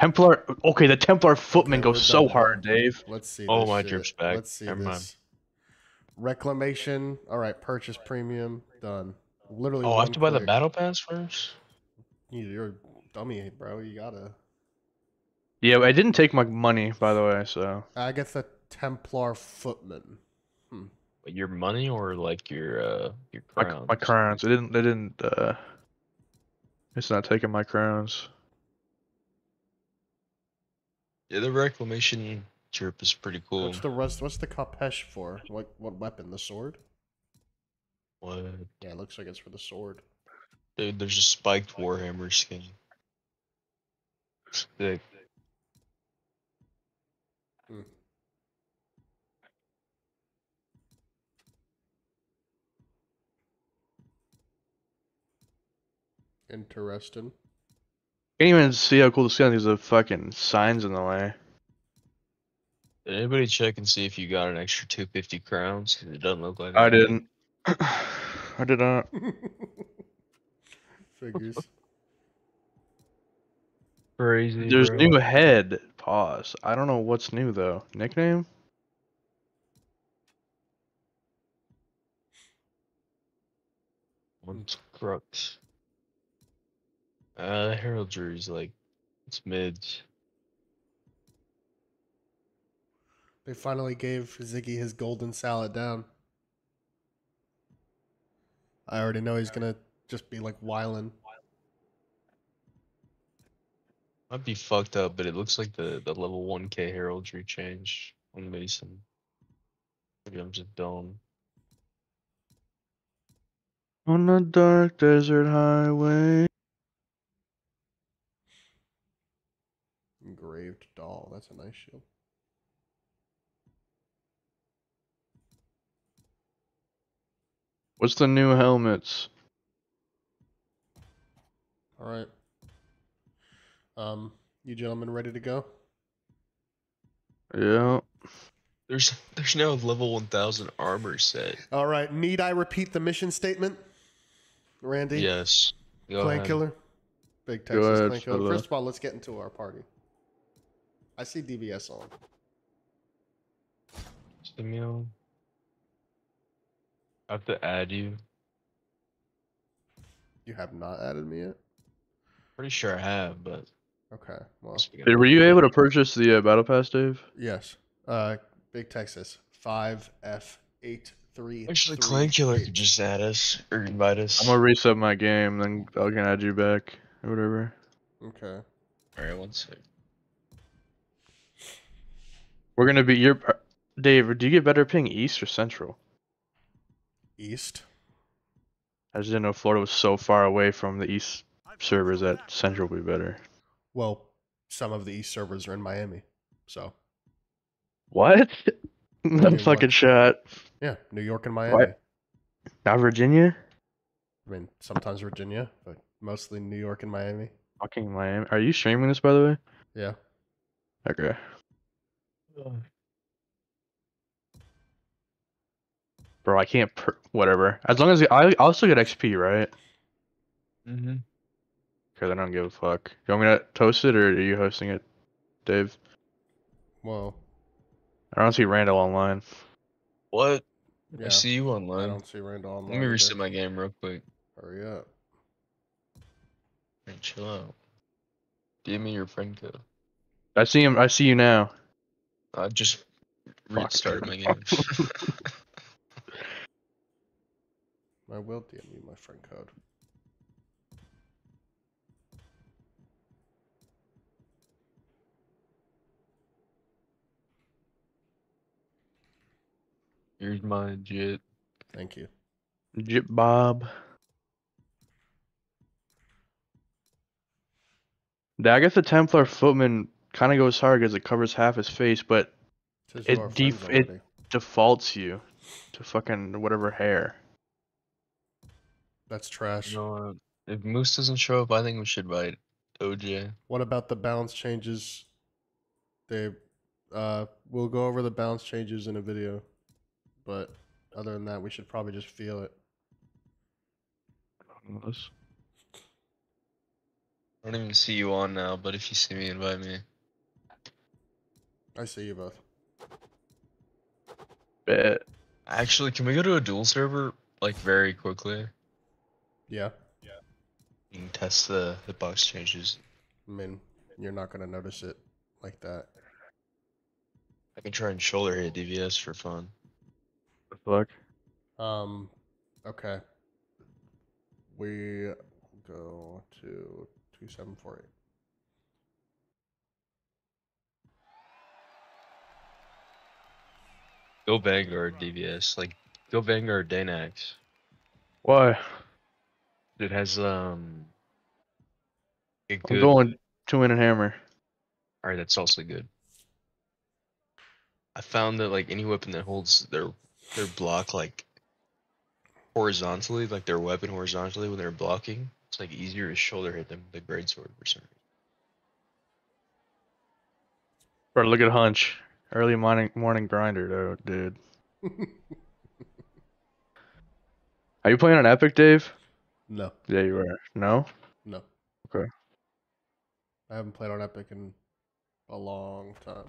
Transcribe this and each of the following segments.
Templar. Okay, the Templar footman Okay, goes so done. hard, Dave. Let's see. Oh, my shit. drip's back. Let's see Never mind. this. Reclamation. All right, purchase premium. Done. Literally. Oh, I have to buy the battle pass first. You- You're a dummy, bro. You gotta. Yeah, I didn't take my money, by the way. So I get the Templar Footman. Like, Your money or like your uh your my, my crowns. They didn't. They didn't. uh It's not taking my crowns. Yeah, the reclamation chirp is pretty cool. What's the rest? What's the Kapesh for? What what weapon? The sword? What? Yeah, it looks like it's for the sword. Dude, there's a spiked Warhammer skin. Sick. Hmm. Interesting. Can't even see how cool the skin is. There's the fucking signs in the way. Did anybody check and see if you got an extra 250 crowns? 'Cause it doesn't look like I it. didn't. I did not. Figures. Crazy. There's bro. new head. Pause. I don't know what's new though. Nickname? What's crux? Uh, heraldry's like it's mids. They finally gave Ziggy his golden salad down. I already know he's gonna just be like whiling. Might be fucked up, but it looks like the the level 1k heraldry changed on Mason. Maybe I'm just dumb. On a dark desert highway. Engraved doll. That's a nice shield. What's the new helmets? All right. Um, you gentlemen ready to go? Yeah. There's there's no level 1000 armor set. All right. Need I repeat the mission statement? Randy? Yes. Go Clan ahead. killer? Big Texas ahead, clan killer. fella. First of all, let's get into our party. I see DVS on. Stimio. I have to add you. You have not added me yet? Pretty sure I have, but Okay. Well, must Hey, were you able to purchase the uh, battle pass, Dave? yes. Uh, Big Texas. 5F83. Actually, Clan Killer could just add us or invite us. I'm gonna reset my game, then I can add you back or whatever. Okay. Alright, one sec. We're gonna be your Dave. Do you get better ping east or central? East. I just didn't know Florida was so far away from the east servers that central would be better. Well, some of the East servers are in Miami. So, What? mean, that what? fucking shot. yeah, New York and Miami. Not Virginia? I mean, sometimes Virginia, but mostly New York and Miami. Fucking Miami. Are you streaming this by the way? Yeah. Okay. Bro, I can't. Per- whatever. As long as I, I also get XP, right? Mm-hmm. Okay, then I don't give a fuck. You want me to toast it or are you hosting it, Dave? Well, I don't see Randall online. What? yeah. I see you online. I don't see Randall online. Let me reset my game real quick. Hurry up. Hey, chill out. Give me your friend code. I see him. I see you now. I just Fuck. restarted my game. I will DM you my friend code. Here's my jit. Thank you. Jip Bob. Yeah, I guess the Templar Footman kind of goes hard because it covers half his face, but It you def- it- defaults you to fucking whatever hair. That's trash. You know? If Moose doesn't show up, I think we should invite OJ. What about the balance changes? They, uh, we'll go over the balance changes in a video, but other than that, we should probably just feel it. I don't even see you on now, but if you see me, invite me. I see you both. Bet. Actually, can we go to a duel server like very quickly? Yeah. Yeah. You can test the the box changes. I mean, you're not gonna notice it like that. I can try and shoulder hit DVS for fun. The fuck? Um, okay. We go to two seven four eight. Go Vanguard DVS, like go Vanguard Danax. Why? It has um. A I'm good. going two-handed hammer. All right, that's also good. I found that like any weapon that holds their their block like horizontally, like their weapon horizontally when they're blocking, it's like easier to shoulder hit them with the great sword for some reason. Bro, look at Hunch. Early morning morning grinder, though, dude. Are you playing on Epic, Dave? no, Yeah, you are. No? no. Okay. I haven't played on Epic in a long time.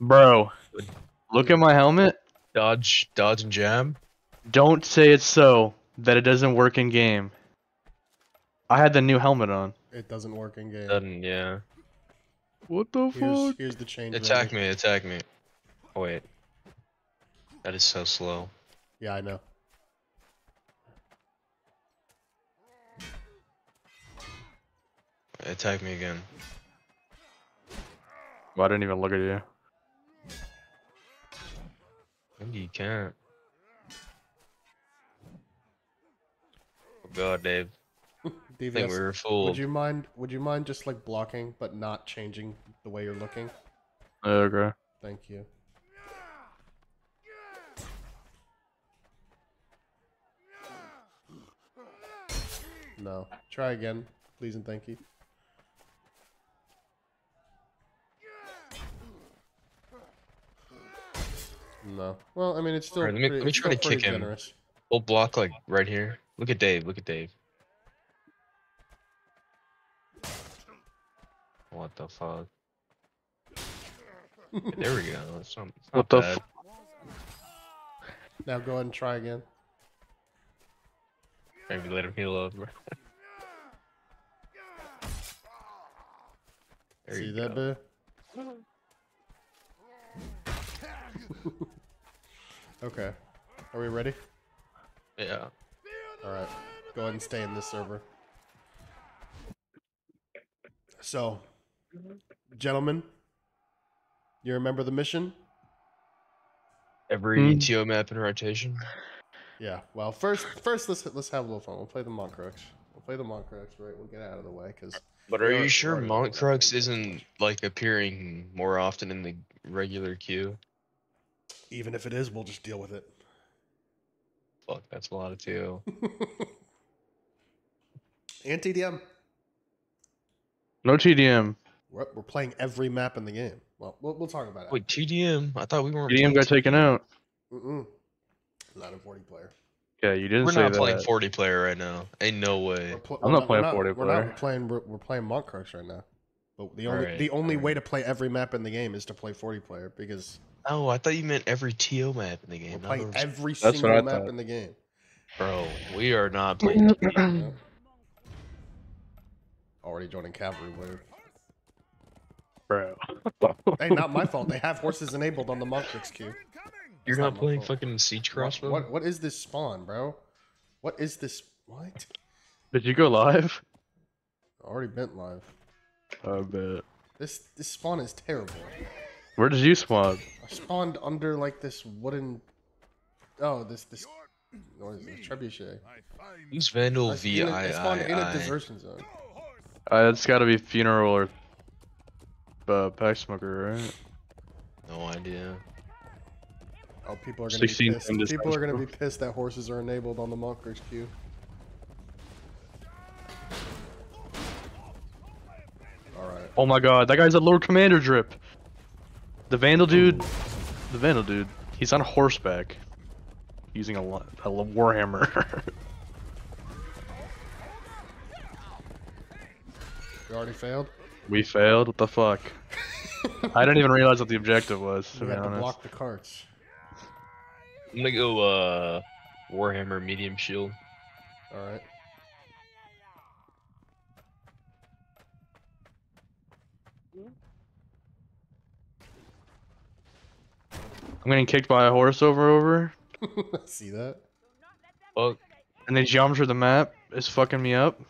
Bro, look at my helmet. Dodge, dodge and jam. Don't say it's so that it doesn't work in game. I had the new helmet on. It doesn't work in game. Doesn't yeah. What the Here's, here's the change. Attack menu. me, attack me. Oh wait. That is so slow. Yeah, I know. Attack me again. Well, I didn't even look at you. Maybe you can't. Oh god, Dave. I think we DVS. were Would you mind? Would you mind just like blocking, but not changing the way you're looking? Okay. Thank you. No. Try again, please and thank you. No. Well, I mean, it's still. Alright, let me- pretty, let me try to kick him. generous. We'll block like right here. Look at Dave. Look at Dave. What the fuck? There we go. It's not, it's not What the bad. f- Now go ahead and try again. Maybe let him heal up. There See you that, go. boo? okay. Are we ready? Yeah. All right. Go ahead and stay in this server. So, gentlemen, you remember the mission? Every Hmm. TO map in rotation. Yeah. Well, first, first let's let's have a little fun. We'll play the Montcrux. We'll play the Montcrux, right? We'll get out of the way because But are are- you sure we're- Montcrux isn't like appearing more often in the regular queue? even if it is, we'll just deal with it. Fuck, that's a lot of TO. and TDM, No TDM. We're, we're playing every map in the game. Well, we'll, we'll talk about it. Wait, TDM? I thought we weren't. TDM got playing taken out. Mm-mm. Not a 40 player. Yeah, you didn't We're say not that. playing 40 player right now. Ain't no way. Pl- I'm we're not playing we're 40 We're player. not playing. We're, we're playing Montcrux right now. But the only Alright, the only way to play every map in the game is to play 40 player because Oh, I thought you meant every TO map in the game. we're game. playing every That's single map thought. in the game. Bro, we are not playing. TDM. Already joining cavalry wave. Bro. Hey, not my fault. They have horses enabled on the Montcrux queue. You're It's not playing fucking siege What, crossbow. what what is this spawn, bro? What is this? What? Did you go live? Already bent live. I bet. This this spawn is terrible. Where did you spawn? I spawned under like this wooden. Oh, this this. What is this? Trebuchet. Who's Vandal I, V in a- I I spawned in a I? desertion zone. Uh, it's gotta be funeral or uh, pack smoker, right? No idea. Oh, people are gonna be pissed. People are gonna be pissed that horses are enabled on the Monkers queue. Alright. Oh my god, that guy's a Lord Commander drip! The Vandal dude... The Vandal dude, he's on horseback. Using a, a Warhammer. you already failed? We failed. What the fuck? I didn't even realize what the objective was. To We be had to block the carts. I'm gonna go uh Warhammer medium shield. All right. I'm getting kicked by a horse over over, See that? Fuck. and the geometry of the map is fucking me up.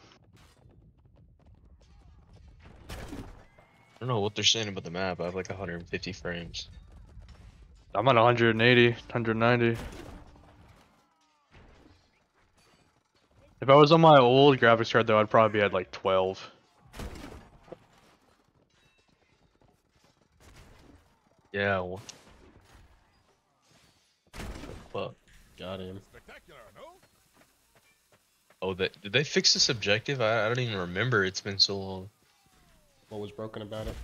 Don't know what they're saying about the map. I have like 150 frames. I'm at 180, 190. If I was on my old graphics card though, I'd probably be at like 12. Yeah. Well, fuck. Got him. Oh, that did they fix this objective? I, I don't even remember. It's been so long. What was broken about it?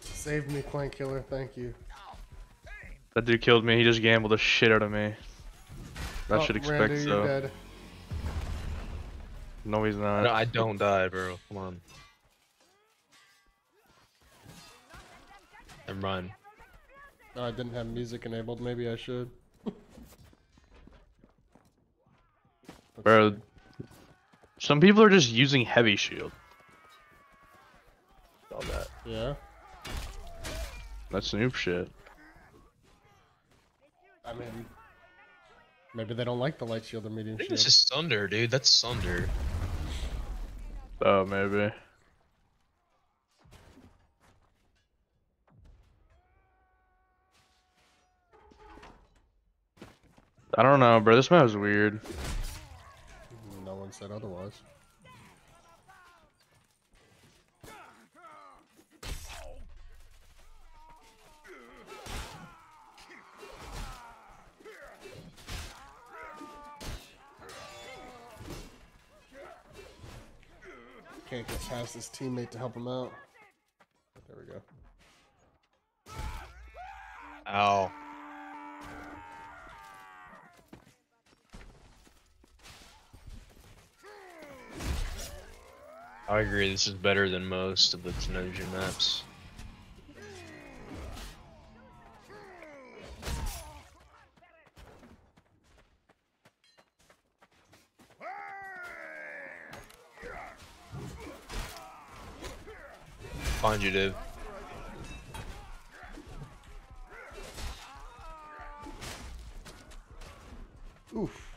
Saved me, Clan Killer. Thank you. That dude killed me. He just gambled the shit out of me. I Oh, should expect Randy, so. You're dead. No, he's not. No, I don't die, bro. Come on. And run. Oh, I didn't have music enabled. Maybe I should. Bro, see. Some people are just using heavy shield. All that. Yeah. That's noob shit. I mean, maybe they don't like the light shield or medium I think shield. This is Sunder, dude. That's Sunder. Oh, maybe. I don't know, bro. This map is weird. No one said otherwise. Can't get past his teammate to help him out. There we go. Ow. I agree, this is better than most of the Tenosia maps. Find you, dude. Oof.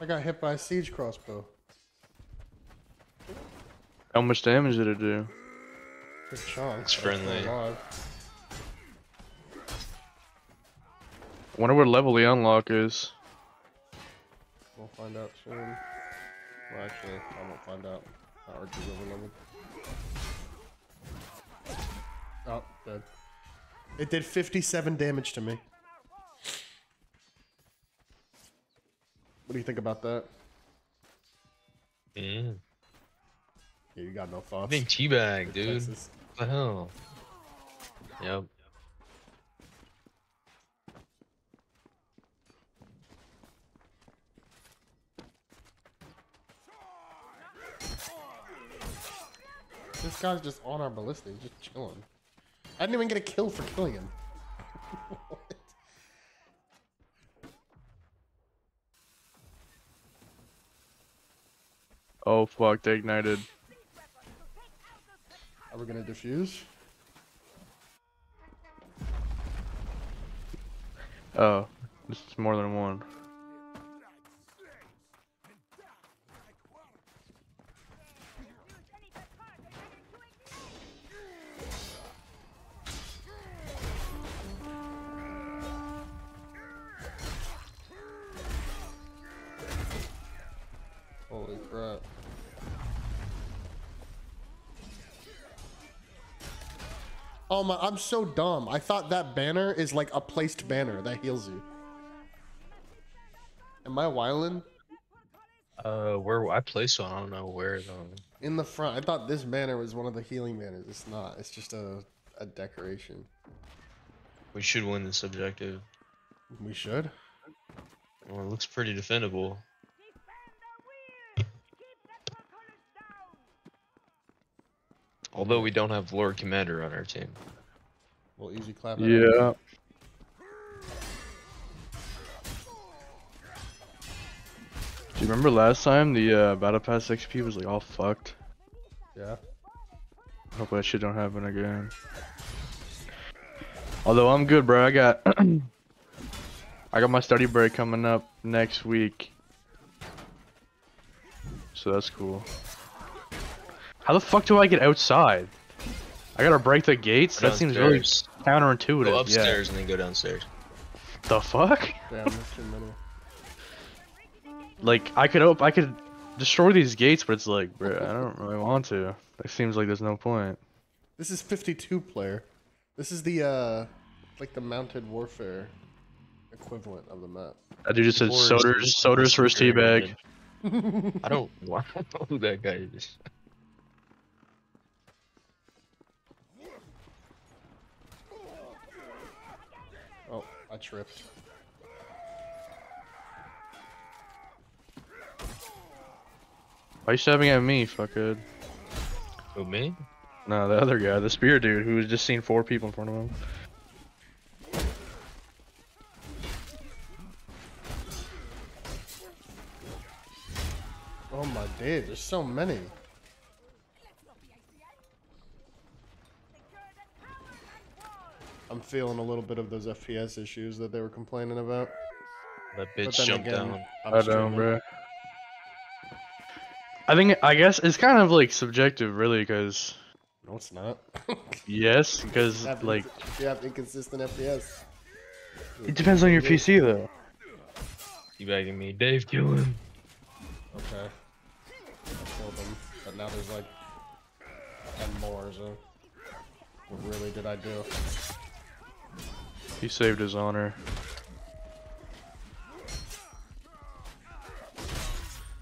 I got hit by a siege crossbow. How much damage did it do? Good chunk. It's I'm friendly. Wonder what level the unlock is. We'll find out soon. Well, actually, I won't find out. Our RG's overloaded. Oh, dead. It did 57 damage to me. What do you think about that? Mm. Yeah, you got no I thoughts. think teabag, dude. What the hell? Yep. This guy's just on our ballista, he's just chilling. I didn't even get a kill for killing him. What? Oh fuck, they ignited. Are we gonna defuse? Oh, this is more than one. Oh my, I'm so dumb. I thought that banner is like a placed banner that heals you. Am I wildin'? Uh, where I placed one, I don't know where though. In the front. I thought this banner was one of the healing banners. It's not. It's just a, a decoration. We should win this objective. We should. Well, it looks pretty defendable. Although we don't have Lord Commander on our team. Well, easy clap. that up. Yeah. Do you remember last time the uh, Battle Pass XP was like all fucked? Yeah. Hope that shit don't happen again. Although I'm good, bro. I got I got my study break coming up next week. So that's cool. How the fuck do I get outside? I gotta break the gates? That seems really counterintuitive. Go Yeah. upstairs and then go downstairs. The fuck? Damn, that's too many. Like I could op I could destroy these gates, but it's like, bro, I don't really want to. It seems like there's no point. This is 52 player. This is the uh, like the mounted warfare equivalent of the map. I do just said Or is Soder's Soder's super first teabag. irritated? I don't, I don't know who that guy is. Oh, I tripped. Why are you stabbing at me, fuckhead? Who me? No, the other guy, the spear dude, who was just seen four people in front of him. Oh my days, there's so many. I'm feeling a little bit of those FPS issues that they were complaining about. That bitch jumped again, down. I'm I streaming. don't, bro. I think I guess it's kind of like subjective, really, because No, it's not. yes, because like inc- you have inconsistent FPS. it depends on your PC though. You begging me, Dave, kill him. Okay. I killed them, but now there's like ten more. So, what really did I do? He saved his honor.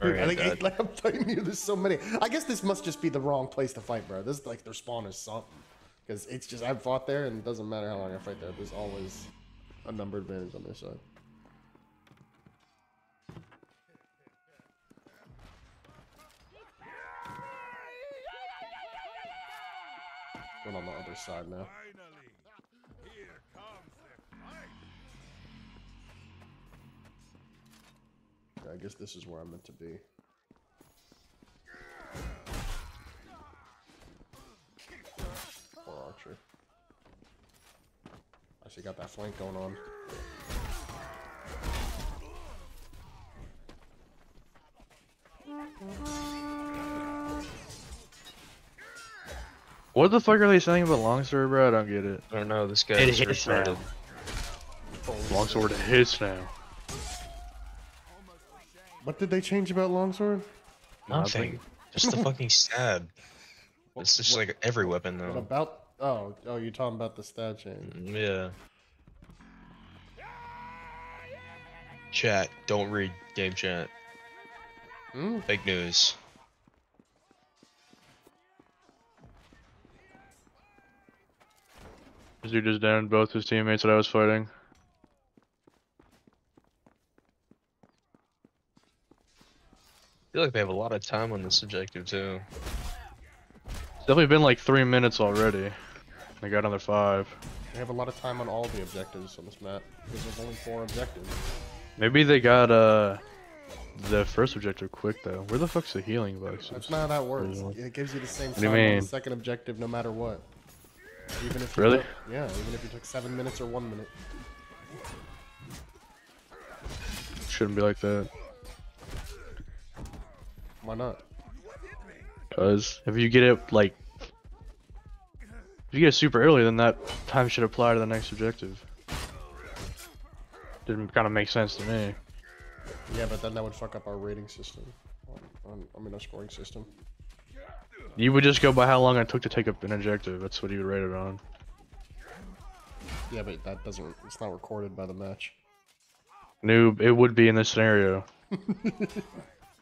Dude, I Alright, think God. like I'm telling you, there's so many. I guess this must just be the wrong place to fight, bro. This is like their spawn is something. Because it's just I've fought there, and it doesn't matter how long I fight there. There's always a number advantage on their side. Going on the other side now. Yeah, I guess this is where I'm meant to be. Poor Archer. I see got that flank going on. What the fuck are they saying about longsword, bro? I don't get it. I don't know, this guy It is hits now. retarded. Longsword hits now. What did they change about longsword? Nothing. Just the fucking stab. It's just what- like every weapon What though. about? Oh, oh, you're talking about the stab change. Mm, Yeah. Chat, don't read game chat. Hmm? Fake news. This dude just downed both his teammates that I was fighting. Feel like they have a lot of time on this objective too. It's definitely been like three minutes already. They got another five. They have a lot of time on all the objectives on this map because there's only four objectives. Maybe they got uh the first objective quick though. Where the fuck's the healing box? That's not how that works. It gives you the same time on the second objective no matter what. Even if Really? took- yeah, even if you took seven minutes or one minute. Shouldn't be like that. Why not? Cause if you get it like if you get it super early, then that time should apply to the next objective. Didn't kind of make sense to me. Yeah, but then that would fuck up our rating system. On, on, I mean, our scoring system. You would just go by how long it took to take up an objective. That's what you would rate it on. Yeah, but that doesn't. It's not recorded by the match. Noob, it would be in this scenario.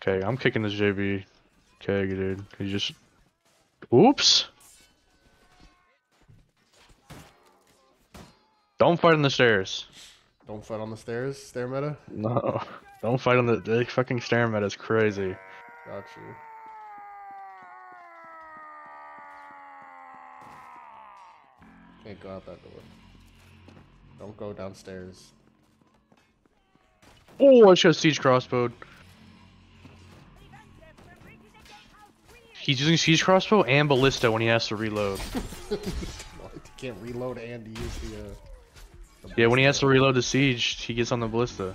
okay, I'm kicking this JB. Okay, dude. He just. Oops! Don't fight on the stairs. Don't fight on the stairs. Stair meta. No. Don't fight on the. The fucking stair meta is crazy. Got you. Can't go out that door. Don't go downstairs. Oh, I should have siege crossbow. He's using siege crossbow and ballista when he has to reload. You can't reload and use the. Uh, the Yeah, when he has to reload the siege, he gets on the ballista.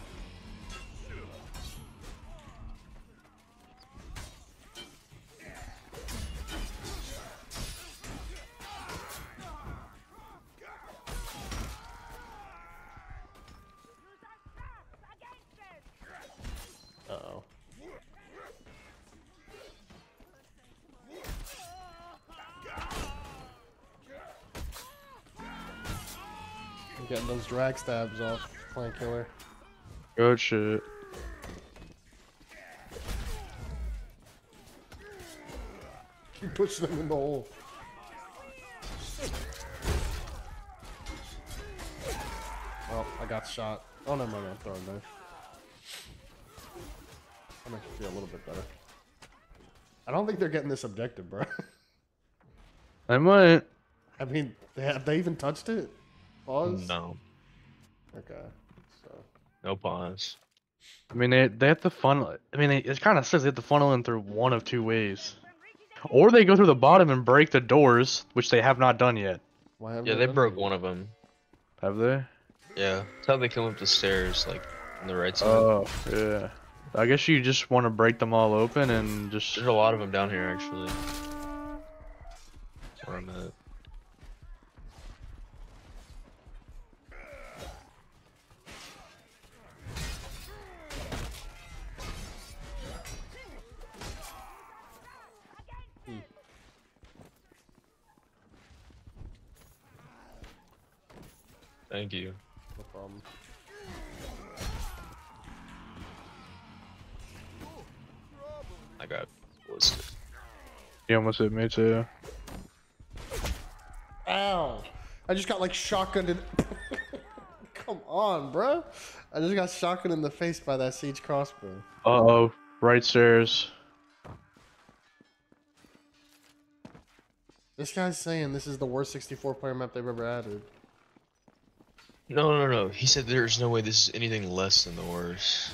Getting those drag stabs off, Clan Killer. Good shit. Keep pushing them in the hole. Oh, I got shot. Oh, never mind, I'm throwing there. That makes me feel a little bit better. I don't think they're getting this objective, bro. I might. I mean, have they even touched it? Pause? No, Okay. So, no pause. I mean, they they have to funnel. I mean, they, it kind of says they have to funnel in through one of two ways, or they go through the bottom and break the doors, which they have not done yet. why haven't Yeah, they done broke one of them. Have they? Yeah, that's how they come up the stairs, like on the right side. Oh, yeah. I guess you just want to break them all open and just. There's a lot of them down here, actually. That's where I'm at. Thank you. No problem. I got ballistic. You almost hit me too. Ow! I just got like shotgunned in. Come on, bro. I just got shotgunned in the face by that siege crossbow. Uh oh. Right stairs. This guy's saying this is the worst 64 player map they've ever added. No, no, no. He said there's no way this is anything less than the worst.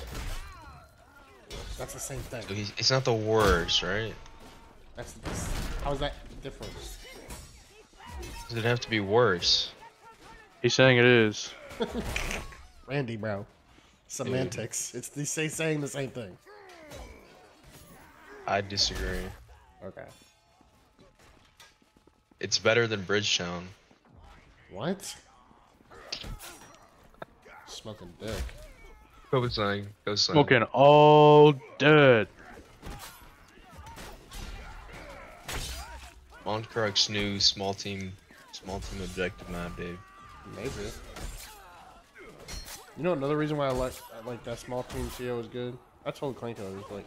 That's the same thing. So it's not the worst, right? That's, that's how's that different? Does it have to be worse? He's saying it is. Randy, bro. Semantics. It's they say saying the same thing. I disagree. Okay. It's better than Bridgetown. What? Smoking dick. Go sign. Go sign. Smoking all dead. Montcrux new small team, small team objective map, Dave. Maybe. You know another reason why I like I like that small team CO is good. I told Clanko it was like,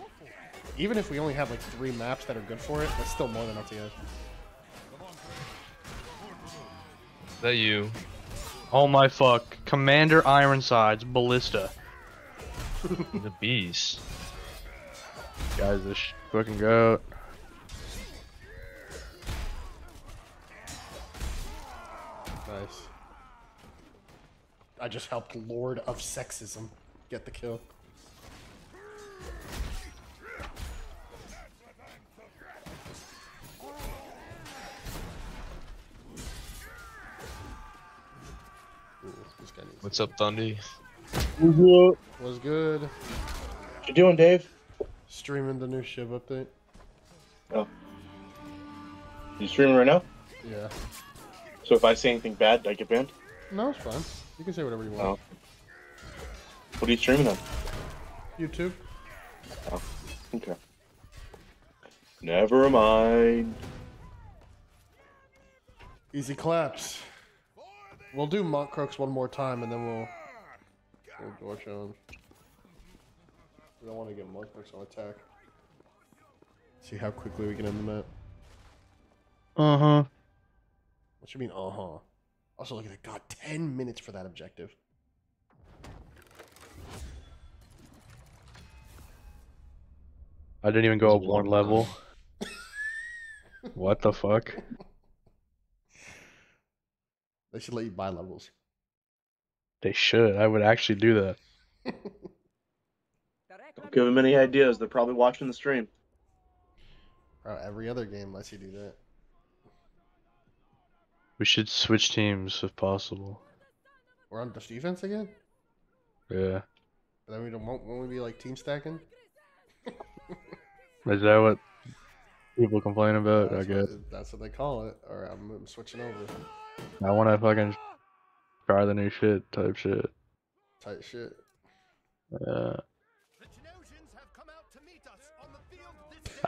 even if we only have like three maps that are good for it, that's still more than LTS. Is that you? Oh my fuck. Commander Ironsides Ballista. the beast. Guys, this fucking goat. Nice. I just helped Lord of Sexism get the kill. This guy needs What's up, Thundy? Was good. What you doing, Dave? Streaming the new Chiv update. Oh. You streaming right now? Yeah. So if I say anything bad, I get banned? No, it's fine. You can say whatever you want. Oh. What are you streaming on? YouTube. Oh, okay. Never mind. Easy claps. We'll do Montcrux one more time and then we'll we'll door challenge. We don't want to get Montcrux on attack. See how quickly we can end the map. Uh huh. What you mean, uh huh? Also, look at that. God, 10 minutes for that objective. I didn't even go up one level. what the fuck? They should let you buy levels. They should. I would actually do that. Don't give them any ideas. They're probably watching the stream. Bro, every other game lets you do that. We should switch teams if possible. We're on just defense again? Yeah. But then we don't won't, won't we be like team stacking? Is that what people complain about? I guess. what, that's what they call it. Alright, I'm, I'm switching over. I want to fucking try the new shit type shit. Type shit. Yeah.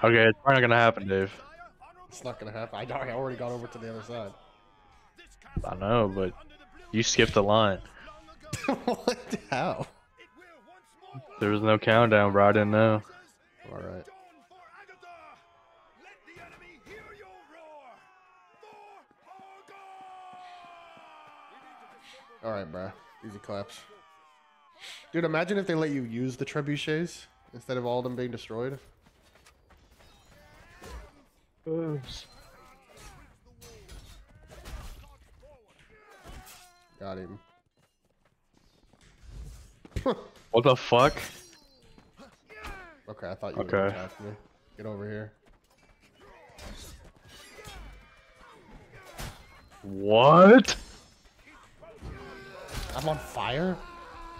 Okay, it's probably not gonna happen, Dave. It's not gonna happen. I already- got over to the other side. I know, but you skipped the line. what? How? There was no countdown, bro. I didn't know. Alright. bro. Easy claps. Dude, imagine if they let you use the trebuchets instead of all of them being destroyed. Oops. Got him. What the fuck? Okay, I thought you would Okay. attack me. Get over here. What? I'm on fire?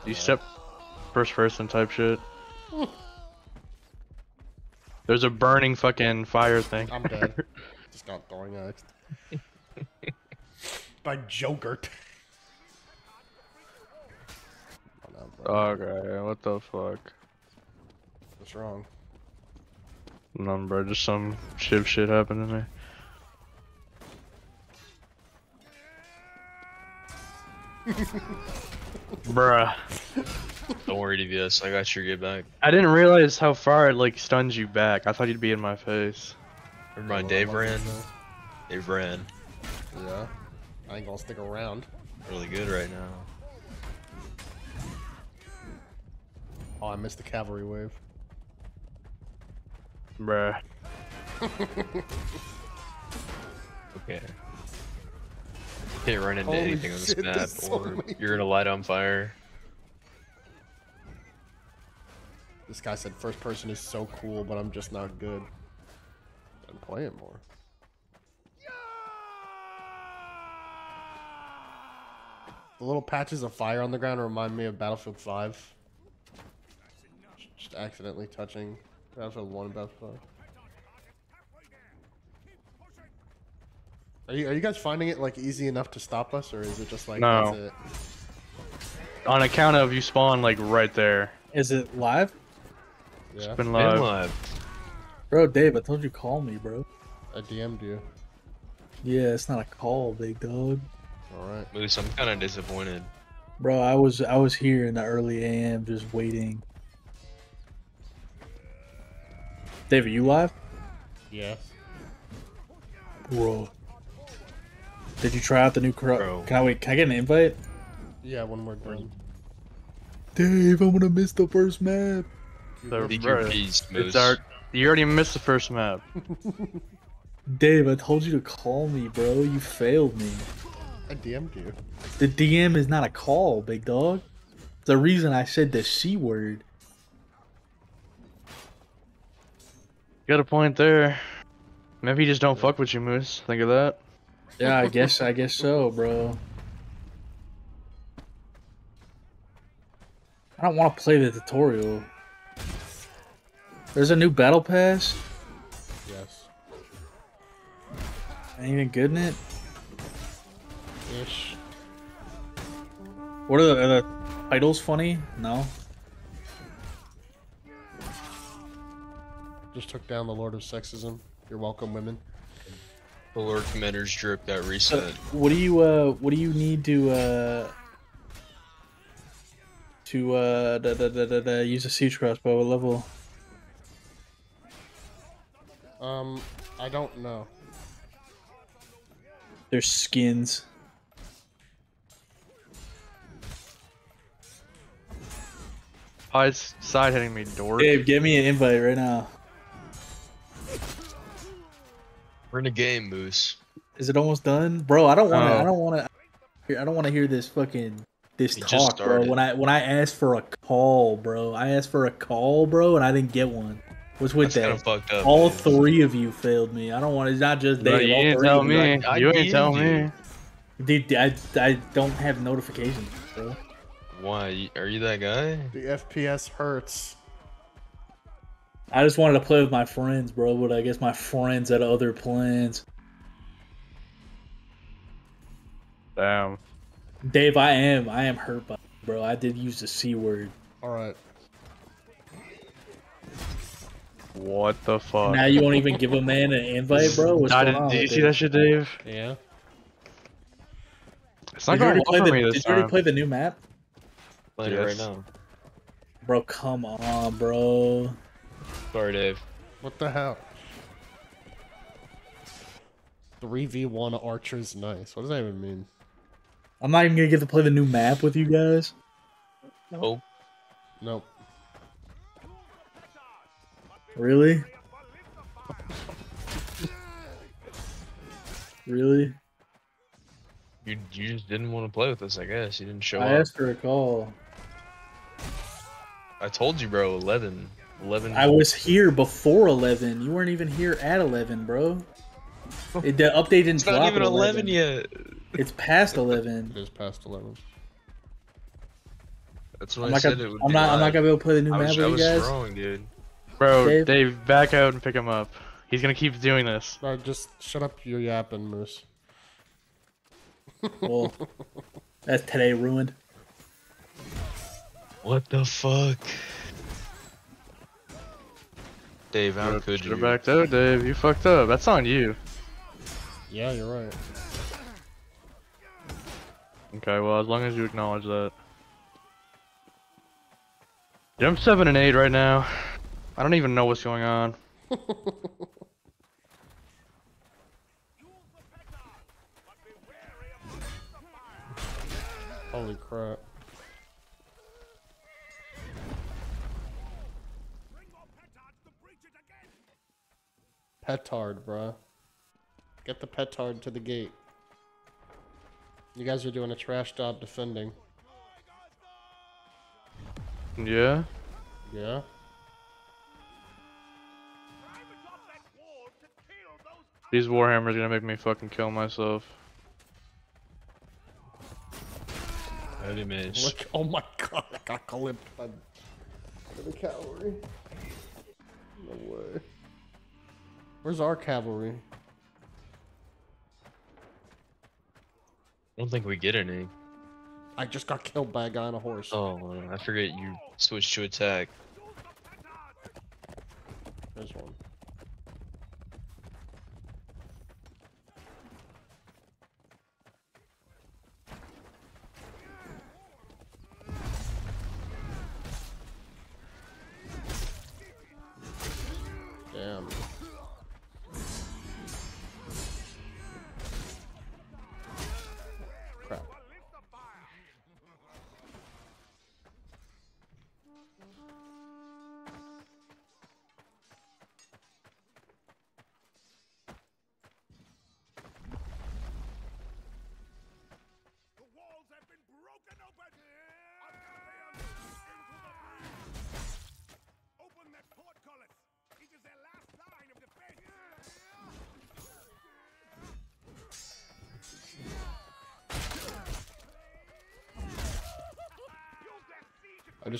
You step first person type shit. There's a burning fucking fire thing. I'm dead. Just got throwing axed. By Jokert. Oh, no, okay, what the fuck? What's wrong? None, bro. Just some shiv shit happened to me. Bruh. Don't worry, DVS. I got your get back. I didn't realize how far it like stuns you back. I thought you'd be in my face. Never mind, Dave I'm ran. Dave ran. Yeah. I ain't gonna stick around. Really good right now. Oh, I missed the cavalry wave. Bruh. Okay. Can't run into Holy anything on this map, so or you're gonna light on fire. This guy said first person is so cool, but I'm just not good. I'm playing more. The little patches of fire on the ground remind me of Battlefield 5. Just accidentally touching Battlefield 1 and Battlefield 5. Are you, are you guys finding it like easy enough to stop us, or is it just like No. it? On account of you spawn like right there. Is it live? Yeah, Been Been live. live. Bro, Dave, I told you call me, bro. I DM'd you. Yeah, it's not a call, big dog. All right. Moose, I'm kind of disappointed. Bro, I was I was here in the early AM just waiting. Dave, are you live? Yeah. Bro. Did you try out the new cro- Bro. Can I wait? Can I get an invite? Yeah, when we're done. Dave, I'm gonna miss the first map. The- Think bruh, Moose. It's our. You already missed the first map. Dave, I told you to call me, bro. You failed me. I DM'd you. The DM is not a call, big dog. The reason I said the C word. You got a point there. Maybe you just don't fuck with you, Moose. Think of that. Yeah, I guess I guess so, bro. I don't want to play the tutorial. There's a new battle pass. Yes. Ain't even good in it. Ish. What are the, are the titles funny? No. Just took down the Lord of Sexism. You're welcome, women. The Lord Commander's drip got So, reset. what do you uh what do you need to uh to uh da, da, da, da, da, use a siege crossbow what level? Um, I don't know. There's skins. Pies side hitting me, dork. Dave, give me an invite right now. We're in a game, Moose. Is it almost done, bro? I don't want to. Oh. I don't want to. I don't want to hear this fucking this It talk, bro. When I when I asked for a call, bro, I asked for a call, bro, and I didn't get one. What's with That's that? fucked up. All man. three of you failed me. I don't want. It's not just Bro, Dave. you all ain't tell you. me. Like, I you ain't tell me. Dude, I I don't have notifications, bro. Why? Are you that guy? The FPS hurts. I just wanted to play with my friends, bro, but I guess my friends had other plans. Damn. Dave, I am I am hurt by it, bro. I did use the c word. All right. What the fuck? Now you won't even give a man an invite, bro. What's I going didn't, on? did you with see it? that shit, Dave? Yeah. It's not Did going already well play for the, me this did you already time. play the new map? Playing it right now. Bro, come on, bro. Sorry, Dave. What the hell? 3v1 archers nice. What does that even mean? I'm not even gonna get to play the new map with you guys. Nope. Nope. Really? Really? You you just didn't want to play with us, I guess. You didn't show I up. I asked for a call. I told you, bro. 11. 11. I was here before 11. You weren't even here at 11, bro. It, the update didn't It's drop not even at 11 yet. It's past 11. It is past 11. That's what I'm I not, said gonna, it would I'm be not. I'm not gonna be able to play the new map was, with you guys. strong, dude. Bro, Dave? Dave? back out and pick him up. He's gonna keep doing this. No, just shut up your yapping, Moose. Well, that's today ruined. What the fuck? Dave, how Should've- could you? should've backed out, Dave. You fucked up. That's on you. Yeah, you're right. Okay, well, as long as you acknowledge that. Yeah, I'm seven and eight right now. I don't even know what's going on. Holy crap. Petard, bruh. Get the petard to the gate. You guys are doing a trash job defending. Yeah. Yeah? These warhammers gonna make me fucking kill myself. Heavy mace. Look, oh my god, I got clipped by the cavalry. No way. Where's our cavalry? I don't think we get any. I just got killed by a guy on a horse. Oh, I forget you switched to attack. There's one.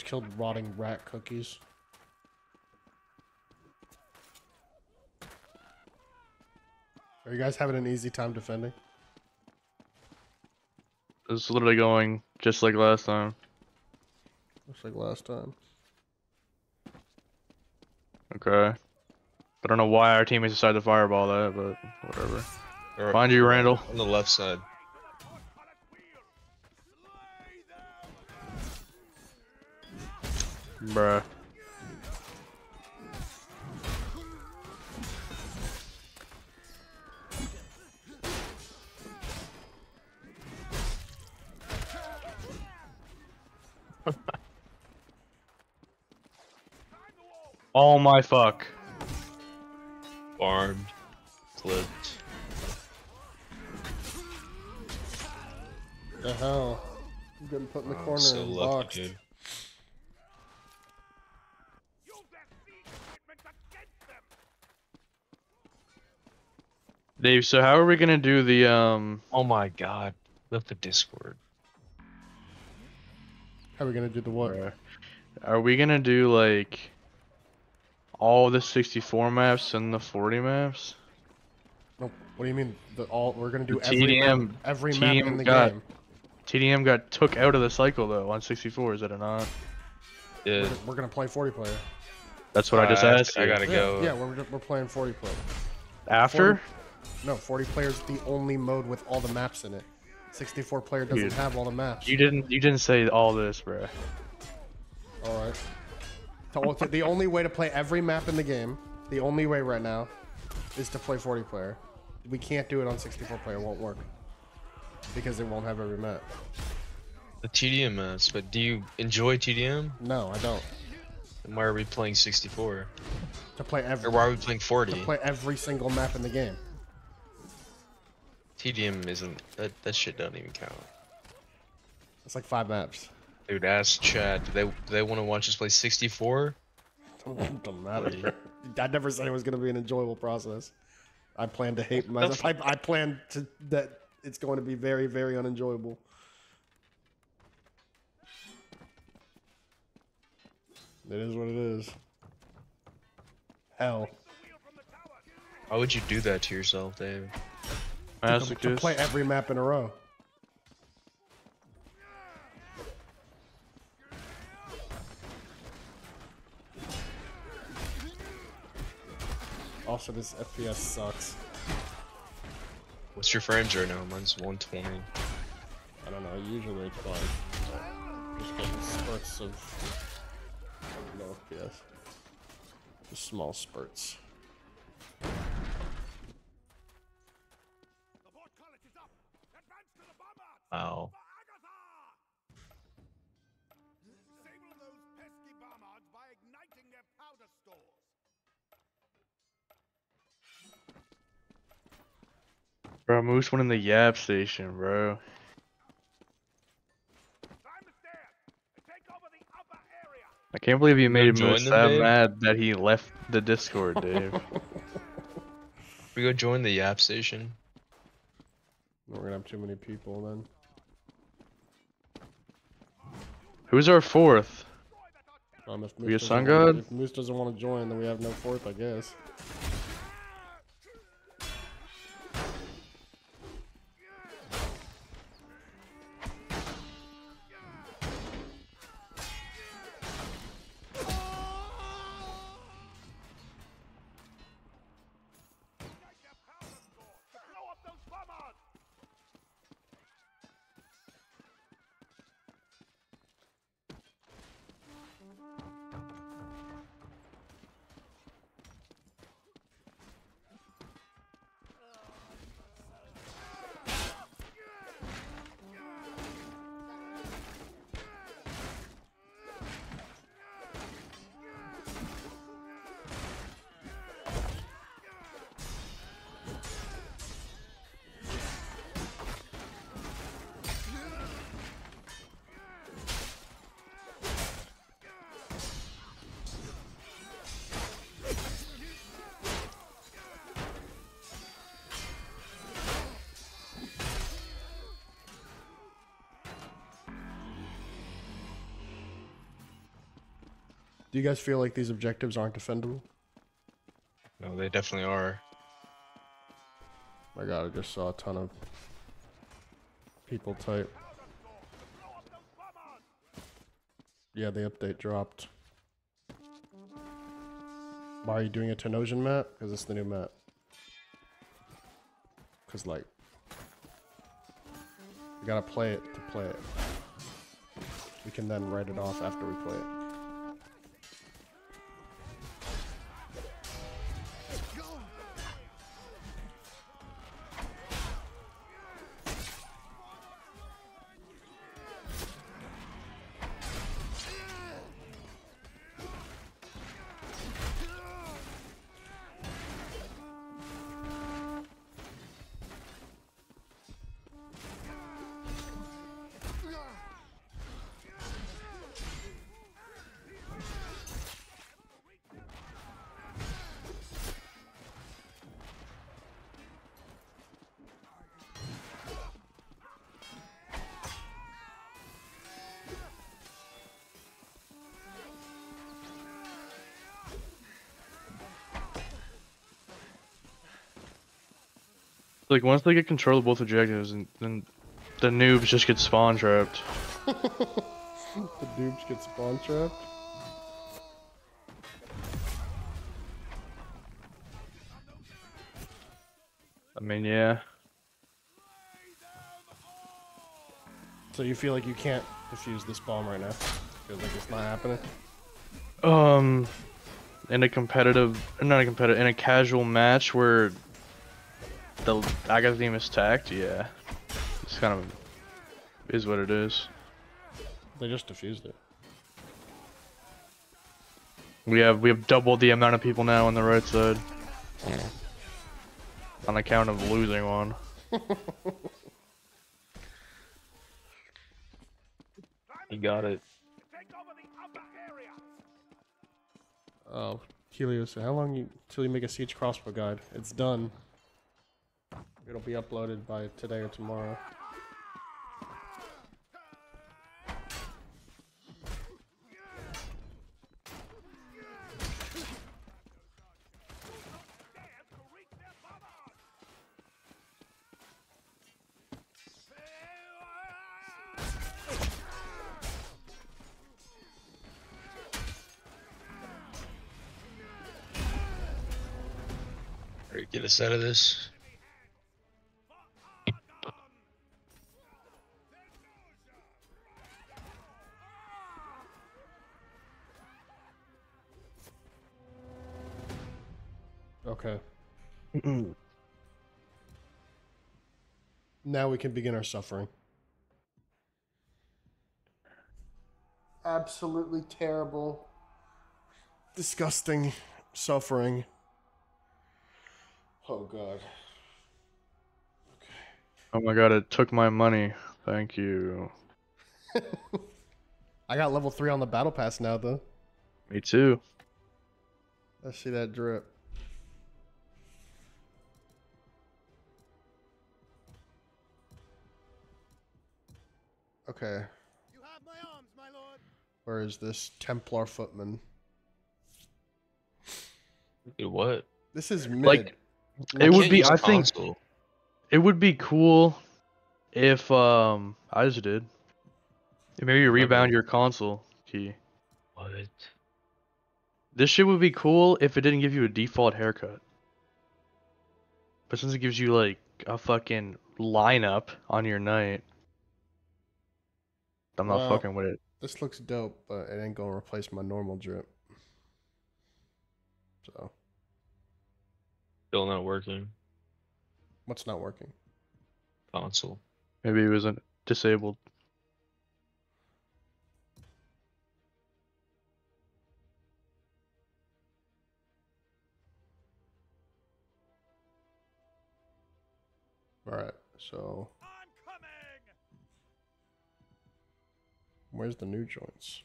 Killed rotting rat cookies. Are you guys having an easy time defending? It's literally going just like last time. Looks like last time. Okay. I don't know why our teammates decided to fireball that, but whatever. Or Find you, Randall. on the left side. Bruh. oh my fuck. Farmed. Clipped. The hell? I'm getting put in the Oh, corner so and lucky, boxed. dude. Dave, so how are we gonna do the um Oh my god. Left the Discord. How are we gonna do the what? bruh. are we gonna do like all the 64 maps and the 40 maps? No, what do you mean? The all we're gonna do The every map, TDM every map in TDM the got- game. TDM got took out of the cycle though on 64, is it or not? Yeah. We're, we're gonna play 40 player. That's what I just asked I you. gotta Yeah, go. yeah, we're we're playing 40 player. After? No, 40 player is the only mode with all the maps in it. 64 player doesn't Dude, have all the maps. You didn't you didn't say all this, bro. All right. So, the only way to play every map in the game, the only way right now, is to play 40 player. We can't do it on 64 player. It won't work because it won't have every map. The TDM maps, but do you enjoy TDM? No, I don't. Then why are we playing 64? To play every Or why are we playing 40? to play every single map in the game. TDM isn't that that shit doesn't even count. It's like five maps. Dude, ask Chad. Do they do they want to watch us play 64? Doesn't matter. I never said it was going to be an enjoyable process. I plan to hate myself. I, I plan to that it's going to be very, very unenjoyable. It is what it is. Hell. Why would you do that to yourself, Dave? To, Masochist. to play every map in a row. Also, this FPS sucks. What's your frames right now? Mine's 120. I don't know. Usually it's fine. Just getting spurts of no FPS. Just small spurts. Wow. Bro, Moose went in the Yap station, bro. I can't believe you made join Moose them, that Dave? mad that he left the Discord, Dave. We go join the Yap station. We're gonna have too many people then. Who's our fourth? Um, if We a Moose sun doesn't? If Moose doesn't want to join, then we have no fourth, I guess. Do you guys feel like these objectives aren't defendable? No, they definitely are. My god, I just saw a ton of people type. Yeah, the update dropped. Why are you doing a Tenosian map? Because it's the new map. Cause like, we gotta play it to play it. We can then write it off after we play it. Like once they get control of both objectives, and then the noobs just get spawn trapped. The noobs get spawn trapped. I mean, yeah. So you feel like you can't defuse this bomb right now? Feels like it's not happening. Um, in a competitive, not a competitive, in a casual match where the Agatha team is tacked, yeah, it's kind of is what it is. They just defused it. We have we have doubled the amount of people now on the right side. On account of losing one. He got it. Oh, Helios, how long you till you make a siege crossbow guide? It's done. It'll be uploaded by today or tomorrow. Get us out of this. Now we can begin our suffering. Absolutely terrible, disgusting suffering. Oh god. Okay. Oh my god, it took my money. Thank you. I got level 3 on the battle pass now though. Me too. Let's see that drip. Okay. Where is this Templar footman? Dude, what? This is mid. Like, It would be- use I think- It would be cool if um I just did. Maybe you rebound your console key. What? This shit would be cool if it didn't give you a default haircut. But since it gives you like a fucking lineup on your night, I'm not Well- fucking with it. this looks dope, but it ain't gonna replace my normal drip. So, Still not working. what's not working? Console. Maybe it wasn't disabled. Alright, so. Where's the new joints?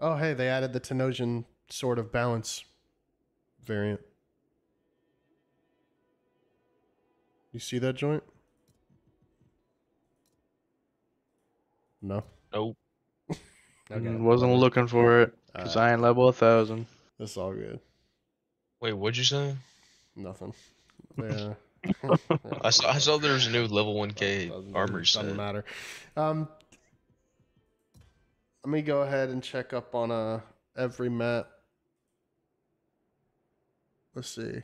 Oh, hey, they added the Tenosian sort of Balance variant. You see that joint? No. Nope. Mm, Wasn't looking for it because I ain't level a thousand. That's all good. Wait, what'd you say? Nothing. Yeah. I saw, I saw there's a new level 1k armor doesn't set. Doesn't matter. Um, let me go ahead and check up on a every map. Let's see.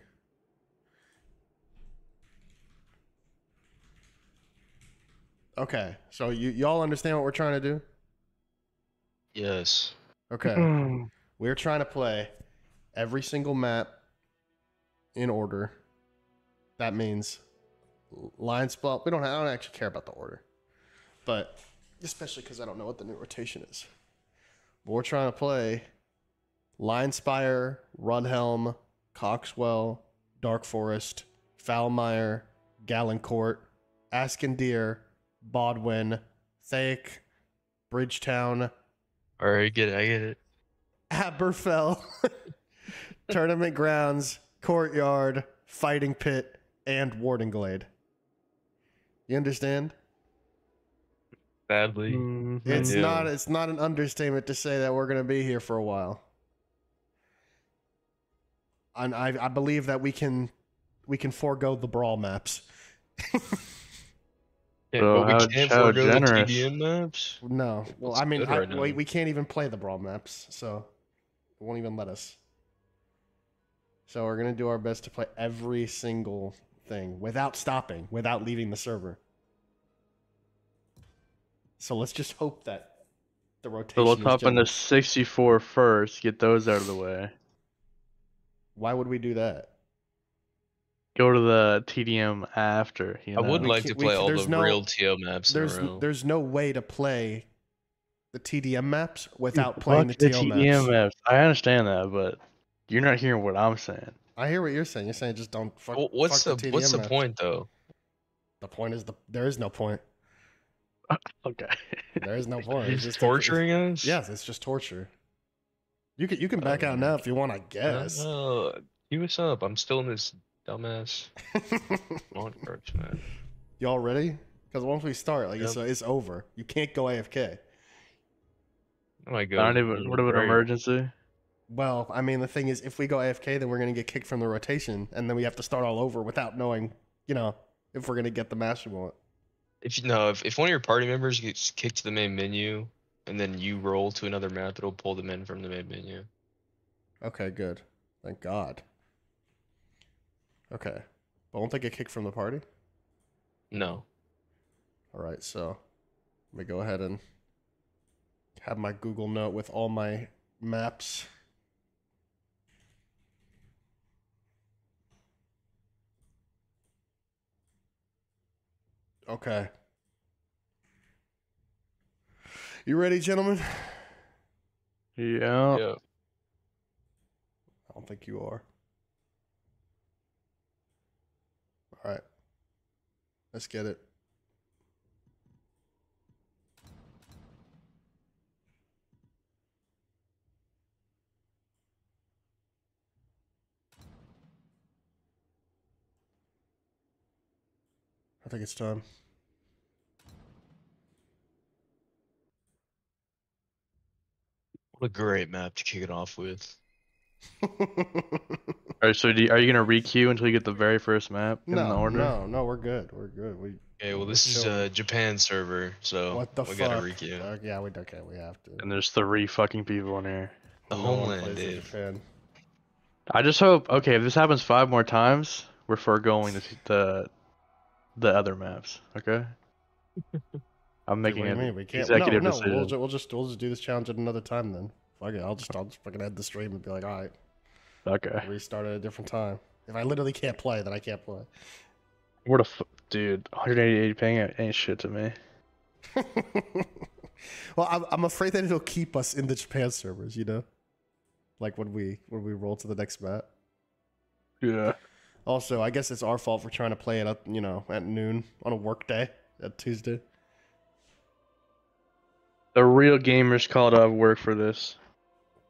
Okay, so you y'all understand what we're trying to do? Yes. Okay. Hmm. we're trying to play every single map in order that means line spot. We don't. I don't actually care about the order, but especially because I don't know what the new rotation is. But we're trying to play Lionspire, Rudhelm, Coxwell, Dark Forest, Falmire, Galencourt, Askandir, Baudwyn, Thake, Bridgetown, All right, get it. I get it. Aberfell, Tournament Grounds, Courtyard, Fighting Pit, and Wardenglade. You understand? Badly. Mhm. It's do. not it's not an understatement to say that we're going to be here for a while. And I I believe that we can we can forego the brawl maps. Yeah, So but we can't forego the generous. TDM maps. No. Well, It's I mean, I, right we, we can't even play the brawl maps, so it won't even let us. So we're gonna do our best to play every single thing without stopping, without leaving the server. So let's just hope that the rotation. So let's is hop into 64 first. Get those out of the way. Why would we do that? Go to the TDM after. You I would We like to play ca- all there's the no- real TO maps in There's a row. there's no way to play the TDM maps without Fuck playing the TL TDM maps. maps. I understand that, but you're not hearing what I'm saying. I hear what you're saying. You're saying just don't fuck. Well, what's fuck the, what's the maps. point though? The point is the there is no point. Okay. There is no point. It's He's just torturing us. Yes, it's just torture. You can you can back out Um, now if you want, I guess. Uh, cue us up. I'm still in this dumbass montage, man. Y'all ready? Because once we start, like it's Yep. it's over. You can't go AFK. Oh my god. Not even. What about emergency? Well, I mean, the thing is, if we go AFK, then we're gonna get kicked from the rotation, and then we have to start all over without knowing, you know, if we're gonna get the match we want. If you know, if, if one of your party members gets kicked to the main menu, and then you roll to another map, it'll pull them in from the main menu. Okay, good. Thank God. Okay, but won't they get kicked from the party? No. All right, so let me go ahead and have my Google Note with all my maps. Okay. You ready, gentlemen? Yeah. Yeah. I don't think you are. All right. Let's get it. I think it's time. What a great map to kick it off with. All right. So do you, are you gonna requeue until you get the very first map in the no, order? no, no, we're good. We're good. We Okay, well this is chilling. a Japan server, so what the we fuck? gotta requeue. Uh, yeah, we okay. We have to. And there's three fucking people in here. The No one homeland, plays in Dave. Japan. I just hope. Okay, if this happens five more times, we're foregoing the the, the other maps. Okay. I'm making you an mean? We can't. executive no, no. decision. We'll, ju- we'll just we'll just do this challenge at another time then. Fuck it. I'll just I'll just fucking end the stream and be like, all right, Okay. restart at a different time. If I literally can't play, then I can't play. What a f- dude. 188 ping ain't- ain't shit to me. well, I'm, I'm afraid that it'll keep us in the Japan servers. You know, like when we when we roll to the next map. Yeah. Also, I guess it's our fault for trying to play it at you know at noon on a work day at Tuesday. The real gamers called out of work for this.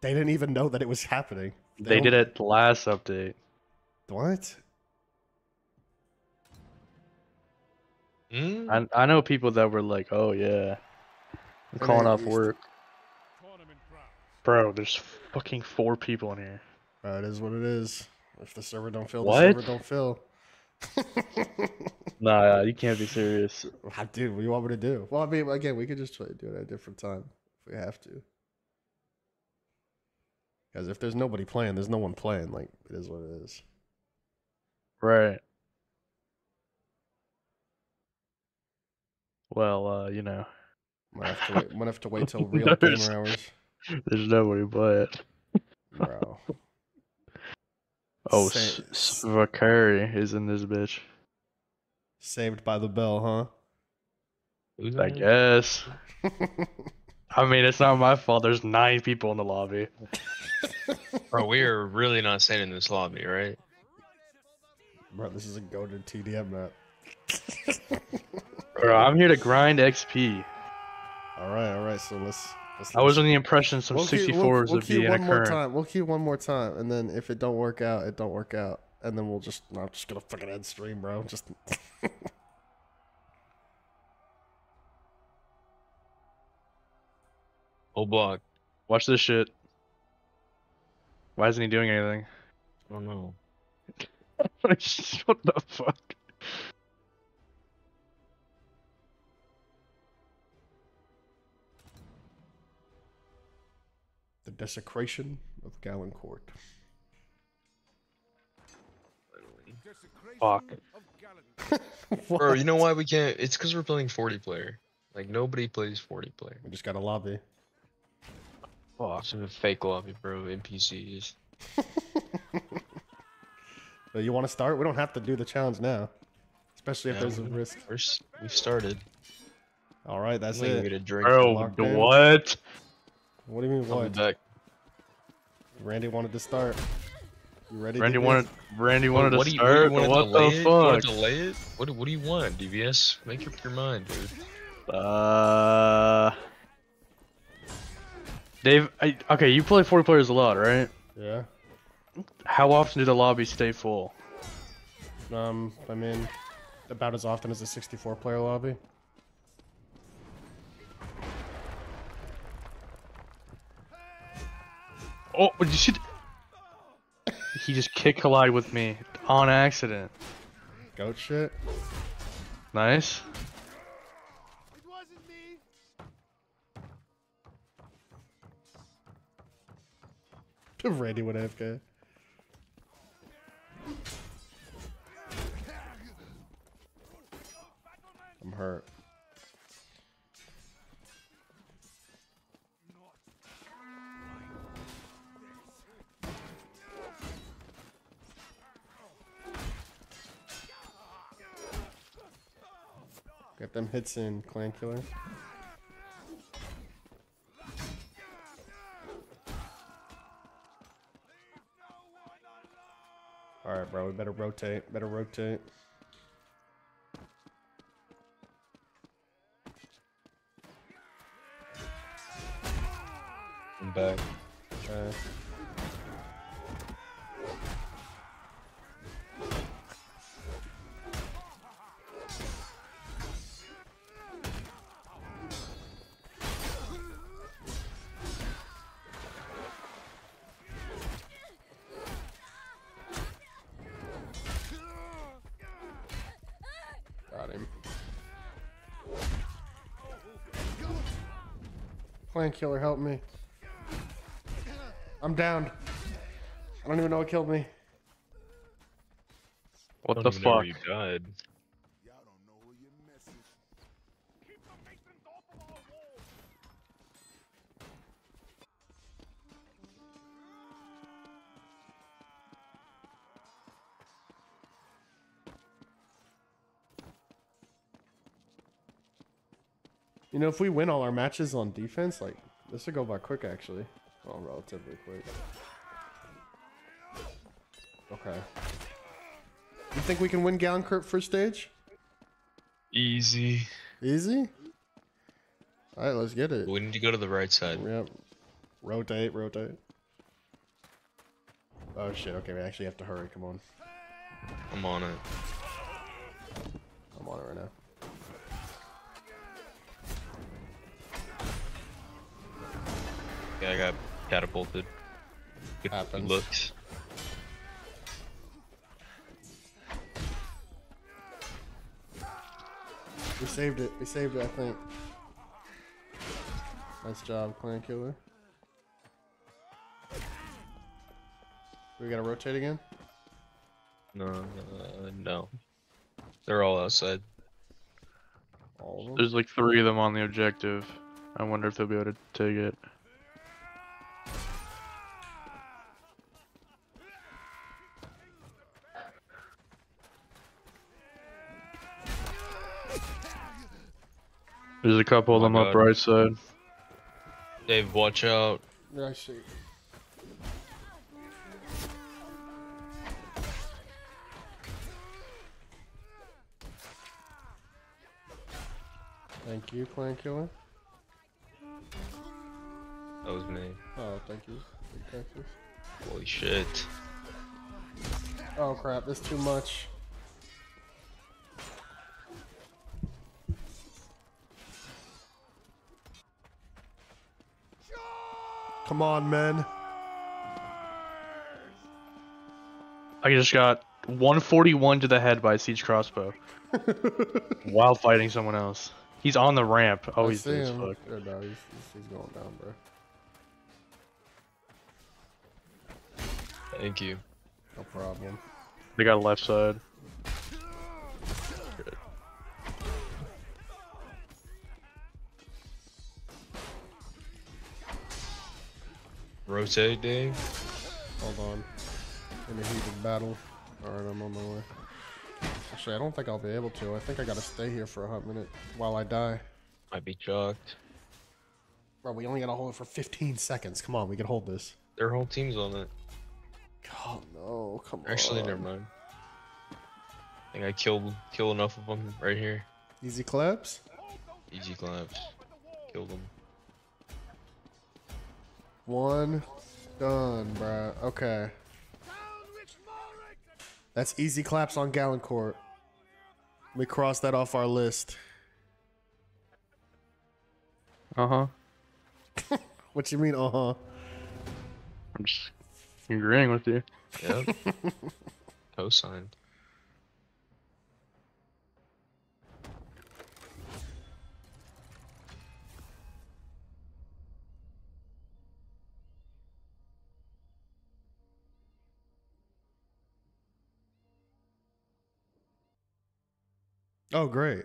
They didn't even know that it was happening. They don't- did it last update. What? Hmm? I I know people that were like, "Oh yeah, I'm And calling off work." Bro, there's fucking four people in here. Uh, it is what it is. If the server don't fill, What? the server don't fill. Nah, you can't be serious. Ah, Dude, what do you want me to do? Well, I mean, again, we could just try to do it at a different time if we have to. Because if there's nobody playing, there's no one playing. Like, it is what it is. Right. Well, uh, you know, I'm gonna have to wait, I'm gonna have to wait till real There's- gamer hours, there's nobody but. bro. Oh, Sa- Vakari is in this bitch. Saved by the bell, Who's I guess. I mean, it's not my fault. There's nine people in the lobby. Bro, we are really not staying in this lobby, right? bro, this is a goaded TDM map. Bro, I'm here to grind XP. all right, all right. So let's. Let's I was on the impression some We'll keep- 64s we'll- we'll would keep be in a one more current. time. We'll keep one more time, and then if it don't work out, it don't work out, and then we'll just. No, I'm just gonna fucking end stream, bro. Just. Whole block. Watch this shit. Why isn't he doing anything? I don't know. what the fuck? Desecration of Galencourt. Fuck. Bro, you know why we can't? It's because we're playing 40 player. Like nobody plays 40 player. We just got a lobby. Fuck. It's a fake lobby, bro. NPCs. But you want to start? We don't have to do the challenge now, especially if Yeah, there's a risk. First, we started. All right, that's I'm it. get a drink. Bro, what? What do you mean? I'll be What? Back. Randy wanted to start. You ready? Randy DVS? wanted Randy wanted what to you, start. you wanna what the it? You fuck? delay it? What, do- what do you want, DVS? Make up your mind, dude. Uh, Dave. I, okay, you play 40 players a lot, right? Yeah. How often do the lobbies stay full? Um, I mean, about as often as a 64 player lobby. Oh, did you see? He just kick collide with me on accident. Goat shit. Nice. It wasn't me. Randy would AFK. I'm hurt. Get them hits in, Clan Killer. Alright, bro, we better rotate. Better rotate. I'm back. Uh, Clan killer, help me. I'm down. I don't even know what killed me. What the don't even know where fuck? You died. You know, if we win all our matches on defense, like this would go by quick actually. Well, relatively quick. Okay. You think we can win Galencourt first stage? Easy. Easy. All right, let's get it. We need to go to the right side. Yep. Rotate, rotate. Oh shit. Okay, we actually have to hurry. Come on. I'm on it. I'm on it right now. Yeah, I got catapulted. Good, good Happens. looks. We saved it. We saved it. I think. Nice job, Clan Killer. We gotta rotate again. No, uh, no. They're all outside. All of them. There's like three of them on the objective. I wonder if they'll be able to take it. There's a couple of Oh them my up right side. Dave, watch out. Yeah, I see. Thank you, Clan Killer. That was me. Oh, thank you. Holy shit. Oh crap, that's too much. Come on, men. I just got 141 to the head by siege crossbow while fighting someone else. He's on the ramp. Oh, I he's see dead as fuck. Yeah, no, he's, he's, he's going down, bro. Thank you. No problem. They got a left side. Rotate, Dave. Hold on. In a heated battle. Alright, I'm on my way. Actually, I don't think I'll be able to. I think I gotta stay here for a hot minute while I die. Might be chalked. Bro, we only gotta hold it for 15 seconds. Come on, we can hold this. Their whole team's on it. Oh no, come on. Actually, never mind. I think I killed killed enough of them right here. Easy claps? Easy claps. Killed them. One done, bruh. Okay. That's easy claps on Galencourt. Let me cross that off our list. Uh huh. What you mean, uh huh? I'm just agreeing with you. Yep. Co-signed. Oh, great.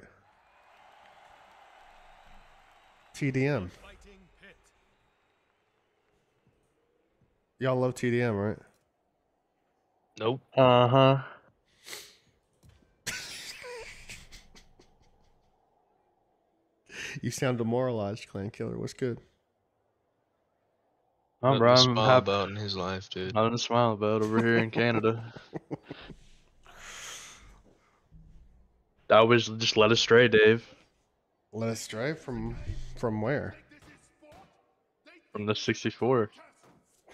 TDM. Y'all love TDM, right? Nope. Uh huh. You sound demoralized, Clan Killer. What's good? Oh, Nothing bro, to I'm smile happy. about in his life, dude. Nothing to smile about over here in Canada. That was just led astray, Dave, Led astray from from where? from the 64.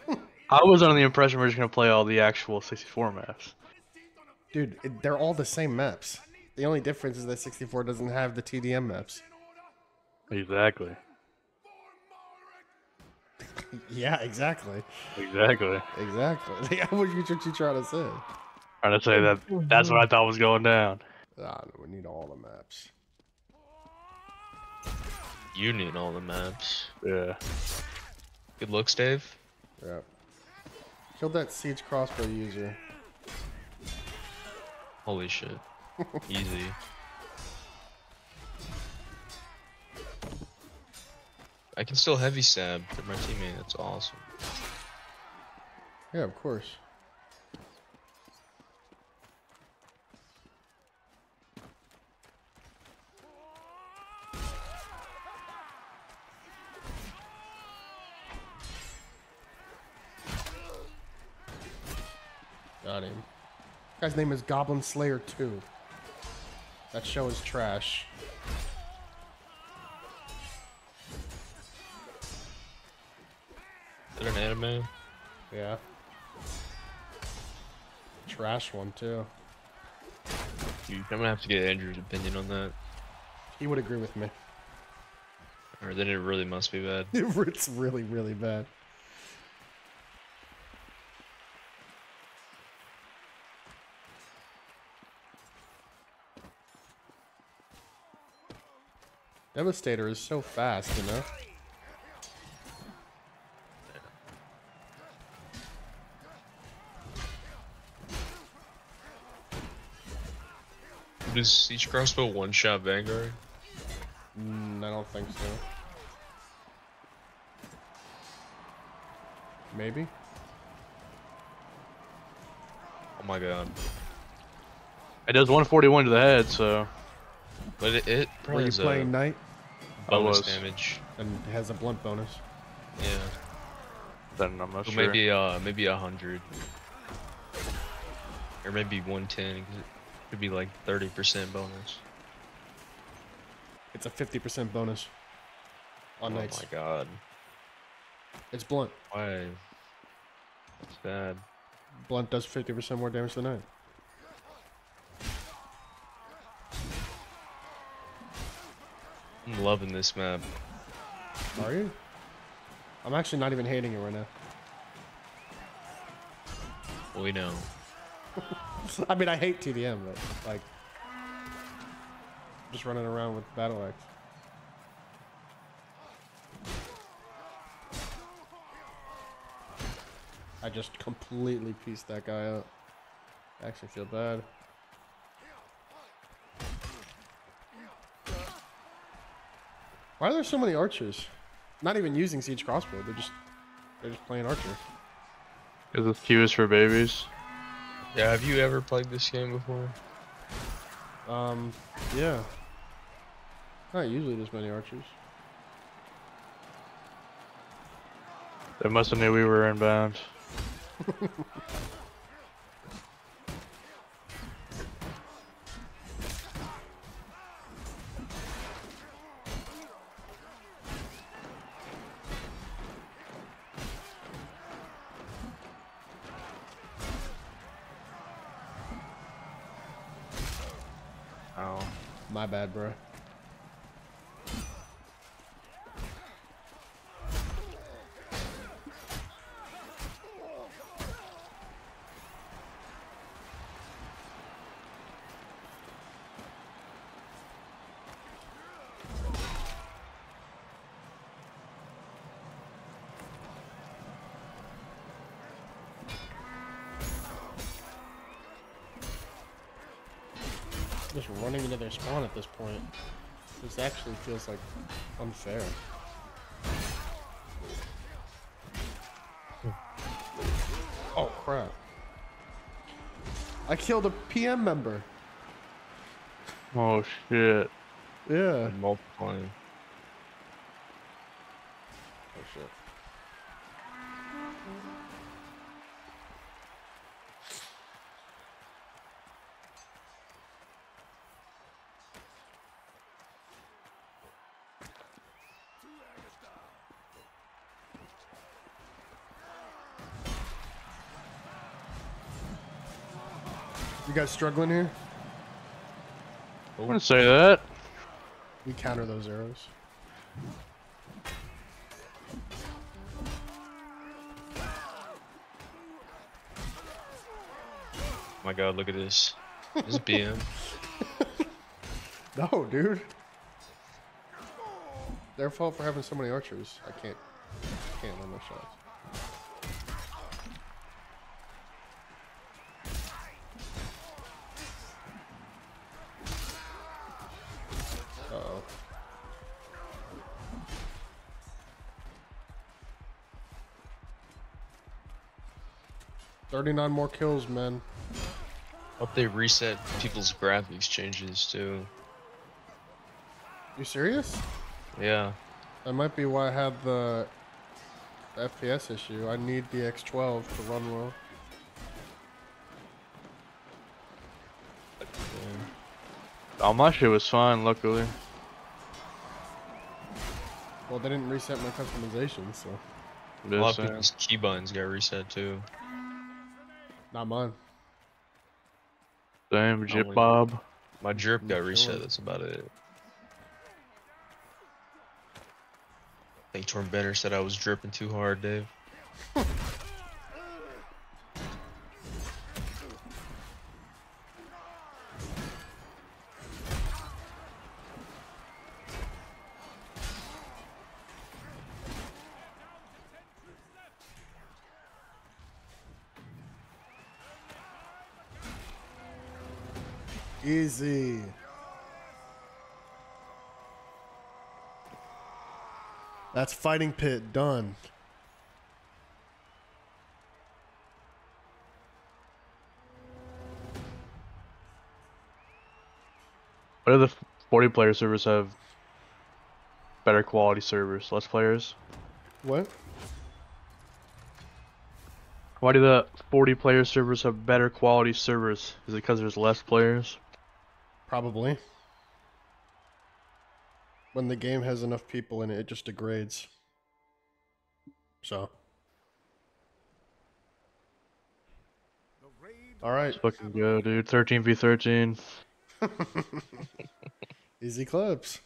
I was under the impression we are just gonna play all the actual 64 maps. Dude, it, they're all the same maps. The only difference is that 64 doesn't have the TDM maps. Exactly. Yeah, exactly. Exactly. Exactly. what are what you trying to say? Trying to say that that's what I thought was going down. Ah, we need all the maps. You need all the maps. Yeah. Good looks, Dave. Yep. Killed that siege crossbow user. Holy shit. Easy. I can still heavy stab to my teammate. That's awesome. Yeah, of course. Guy's name is Goblin Slayer 2. That show is trash. Is that an anime? Yeah. Trash one too. I'm gonna have to get Andrew's opinion on that. He would agree with me. Or then it really must be bad. it's really, really bad. Devastator is so fast, you know? Does siege crossbow one shot Vanguard? Mm, I don't think so. Maybe. Oh my god. It does 141 to the head, so But it, it Were probably you has a playing knight bonus was. damage. and has a blunt bonus? Yeah. then I'm not So sure. maybe uh maybe a hundred. Or maybe one ten. It could be like thirty percent bonus. It's a 50% bonus on oh knights. my god. It's blunt. Why? That's bad. Blunt does 50% more damage than knight. I'm loving this map. Are you? I'm actually not even hating it right now. We know. I mean, I hate TDM, but like, just running around with battle axe. I just completely pieced that guy up. I actually feel bad. Why are there so many archers? Not even using siege crossbow. They're just they're just playing archer. Because this Q is for babies? Yeah, have you ever played this game before? Um, yeah. Not usually this many archers. They must have knew we were inbound. running into their spawn at this point. This actually feels like unfair. Oh crap. I killed a PM member. Oh shit. Yeah. Multiplying. You guys struggling here? I wouldn't say that. We counter those arrows. Oh my god, look at this. This BM. No, dude. Their fault for having so many archers. I can't, can't land my shots. 39 more kills, man. Hope they reset people's graphics changes too. You serious? Yeah. That might be why I had the FPS issue. I need the X12 to run well. All oh, my shit was fine, luckily. Well, they didn't reset my customization, so. A lot of people's keybinds got reset too not mine. Damn, Jip Bob. My drip got Sure. reset, that's about it. I think Torn Bender said I was dripping too hard, Dave. That's fighting pit done. What do the 40 player servers have better quality servers? Less players? What? Why do the 40 player servers have better quality servers? Is it because there's less players? Probably. When the game has enough people in it, it just degrades. So. All right. Fucking go, dude. 13 v 13. Easy clips.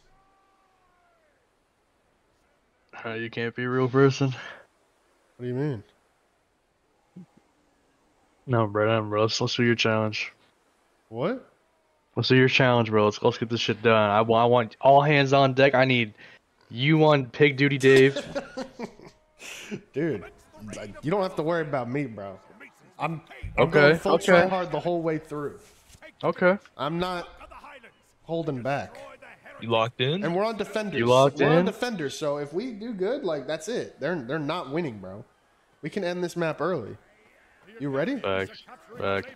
Uh, you can't be a real person. What do you mean? No, Brennan, bro. Let's, let's do your challenge. What? Let's your challenge, bro. Let's, let's get this shit done. I, I want all hands on deck. I need you on pig duty, Dave. Dude, you don't have to worry about me, bro. I'm, I'm Okay, going full okay. hard the whole way through. okay. I'm not holding back. You locked in? And we're on defenders. You locked we're on defenders, so if we do good, like that's it. They're they're not winning, bro. We can end this map early. You ready? Facts. Back.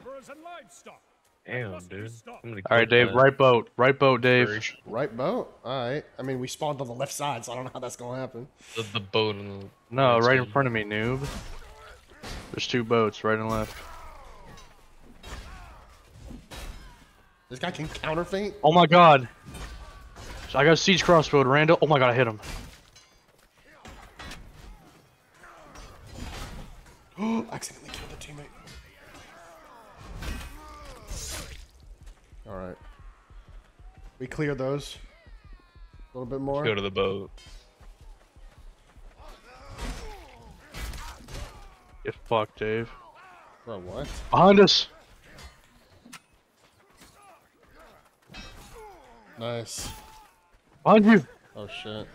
Damn, dude. All right, Dave. that Right boat. Right boat, Dave. Right boat. All right. I mean, we spawned on the left side, so I don't know how that's gonna happen. The, the boat on the No, right right in front of me, noob. There's two boats, right and left. This guy can counter feint. Oh my god. So I got a siege crossbow, Randall. Oh my god, I hit him. Accidentally We clear those. A little bit more. Go to the boat. Get fucked, Dave. Bro, what? Behind us. Nice. Behind you. Oh shit.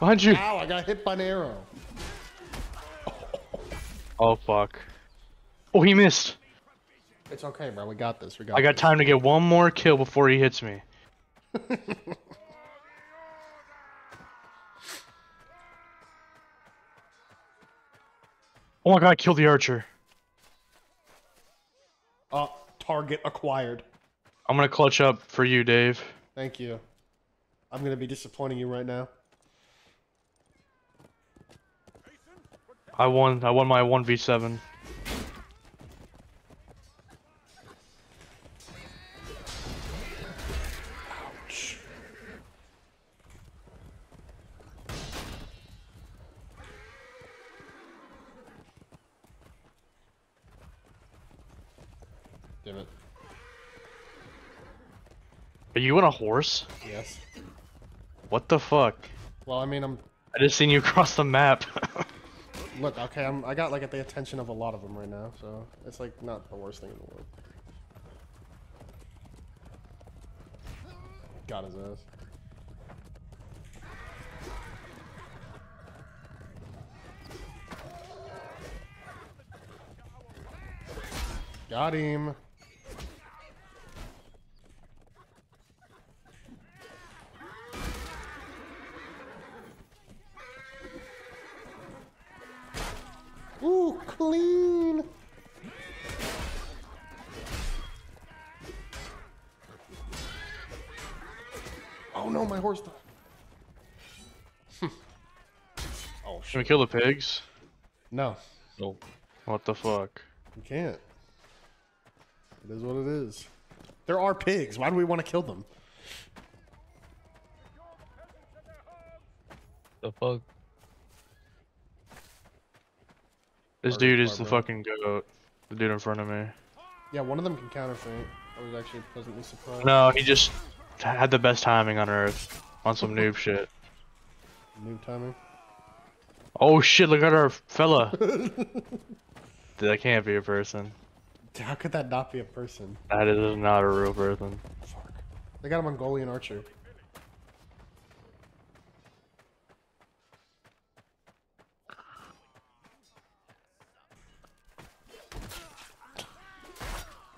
Behind you. Ow! I got hit by an arrow. Oh fuck. Oh, he missed. It's okay, bro. We got this. We got. I got this. time to get one more kill before he hits me. Oh my god, I killed the archer. Uh, target acquired. I'm gonna clutch up for you, Dave. Thank you. I'm gonna be disappointing you right now. I won. I won my 1v7. You on a horse? Yes. What the fuck? Well, I mean, I'm. I just seen you cross the map. Look, okay, I'm. I got like at the attention of a lot of them right now, so it's like not the worst thing in the world. Got his ass. Got him. Ooh, clean. Oh no, my horse died. Hmm. oh Can we kill the pigs? No, No. What the fuck? you can't. It is what it is. There are pigs. Why do we want to kill them? The fuck? This dude is the bro. fucking goat. The dude in front of me. Yeah, one of them can counter feint. I was actually pleasantly surprised. No, he just had the best timing on Earth. On some noob shit. Noob timing. Oh shit, look at our fella. that can't be a person. How could that not be a person? That is not a real person. Fuck. They got a Mongolian archer.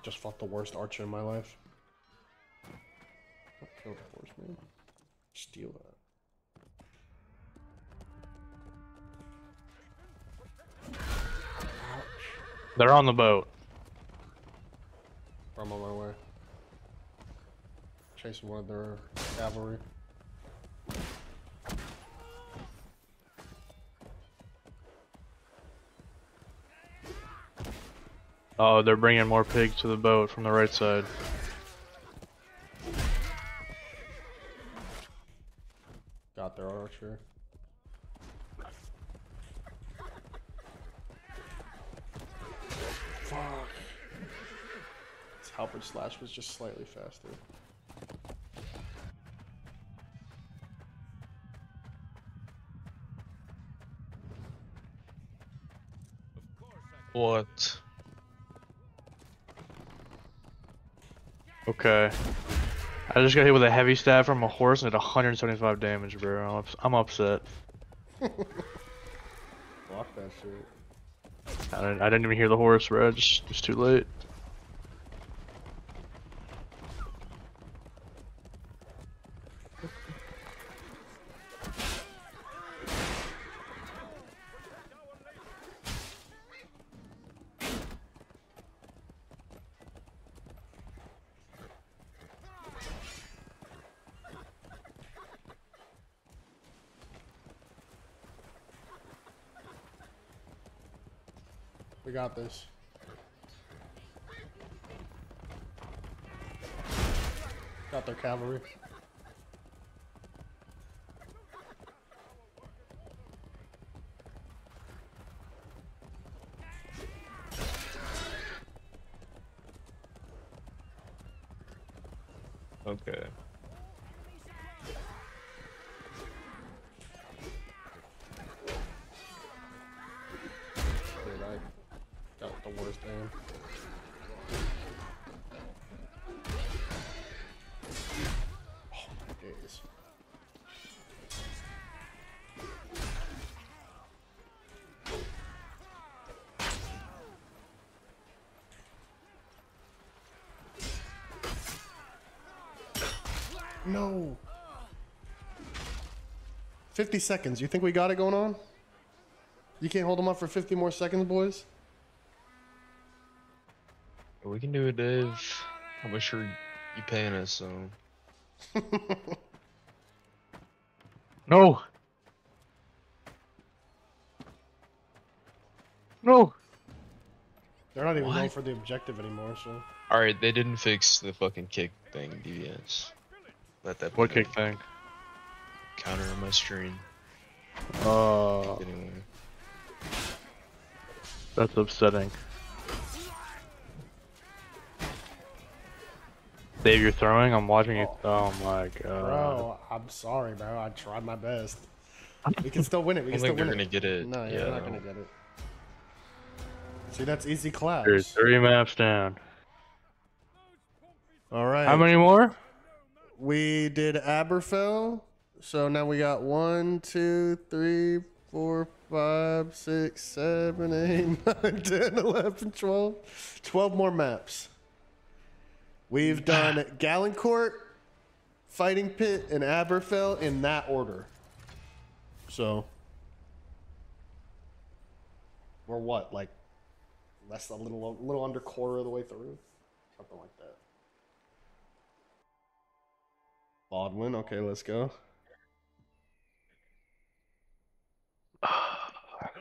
just fought the worst archer in my life. Kill the horseman. Steal that. They're on the boat. I'm on my way. Chasing one of their cavalry. Oh, they're bringing more pigs to the boat from the right side. Got their archer. Fuck. This halberd slash was just slightly faster. What? Okay. I just got hit with a heavy stab from a horse and did 175 damage, bro. I'm, ups- I'm upset. Block that shit. I didn't, I didn't even hear the horse, bro. Just, it's too late. This. No. 50 seconds. You think we got it going on? You can't hold them up for 50 more seconds, boys? We can do it, Dave. How much are you're paying us? So No! No! They're not even going for the objective anymore, so. all right, they didn't fix the fucking kick thing, DVS. Let that be What known. kick thing? counter on my screen. Uh, Anyway, that's upsetting. Dave, you're throwing? I'm watching you. Oh my god. Bro, I'm sorry, bro. I tried my best. We can still win it. We I can don't still think they're win gonna it. get it. No, yeah, yeah, they're not gonna get it. See, that's easy You're three maps down. All right. How many more? We did Aberfell. So now we got one, two, three, four, five, six, seven, eight, nine, 10, 11, 12. 12 more maps. We've ah. done Galencourt, Fighting Pit, and Aberfell in that order. So. We're what? Like less a little a little under quarter of the way through? Something like that. Baudwyn, okay, let's go.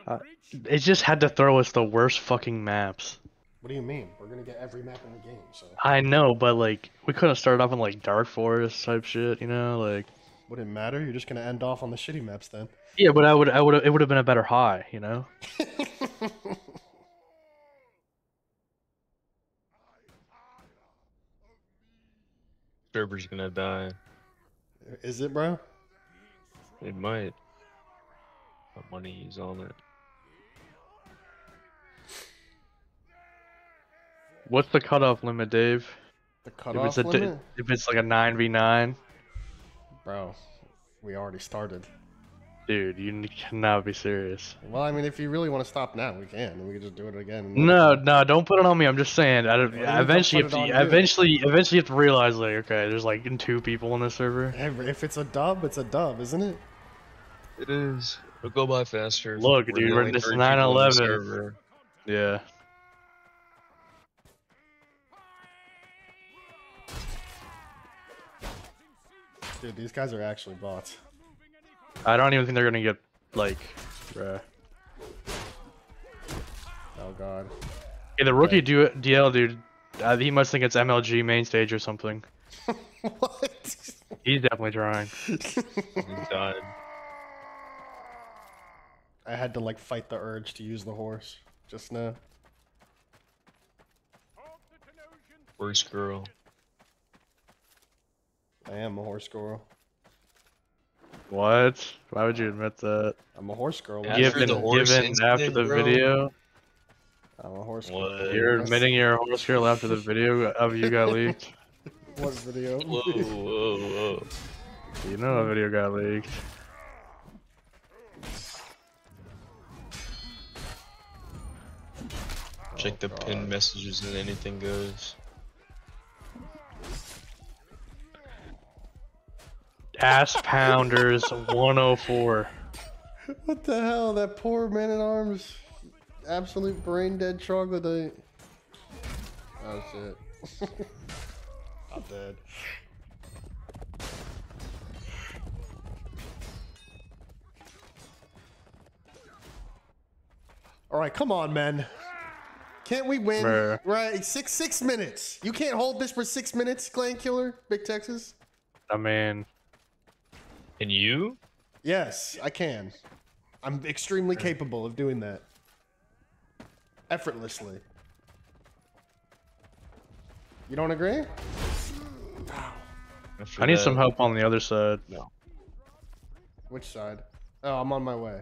Uh, it just had to throw us the worst fucking maps. What do you mean? We're gonna get every map in the game, so I know, but like we could have started off in like Dark Forest type shit, you know, like wouldn't matter. You're just gonna end off on the shitty maps then. yeah, but I would, I would, it would have been a better high, you know. server's gonna die. Is it, bro? It might. But money is on it. What's the cutoff limit, Dave? The If cutoff it's a, limit, if it's like a nine v nine, bro. We already started. Dude, you cannot be serious. Well, I mean, if you really want to stop now, we can. We can just do it again. No, no, don't put it on me. I'm just saying. I don't, eventually, to, eventually, you. eventually, you have to realize like, okay, there's like two people on the server. If it's a dub, it's a dub, isn't it? It is. It'll go by faster. Look, we're dude, we're in this 9/11. Yeah. Dude, these guys are actually bots. I don't even think they're gonna get like. Bruh. Oh god. Hey, the rookie du- DL dude, uh, he must think it's MLG main stage or something. what? He's definitely trying. He's done. I had to like fight the urge to use the horse just now. Worst girl. I am a horse girl. What? Why would you admit that? I'm a horse girl. After given the horse given after incident, the bro. video, I'm a horse girl. What? you're admitting you're a horse girl after the video of you got leaked. What video? Whoa, whoa, whoa. You know a video got leaked. Check the Oh, pinned messages and anything goes. Ass pounders 104. What the hell? That poor man at arms. Absolute brain dead troglodyte. Oh shit. I'm dead. Alright, come on, men. Can't we win? Bruh. Right, six six minutes. You can't hold this for six minutes, Clan Killer, Big Texas? I mean, And you? Yes, I can. I'm extremely capable of doing that. Effortlessly. You don't agree? I need that- some help on the other side. No. Which side? Oh, I'm on my way.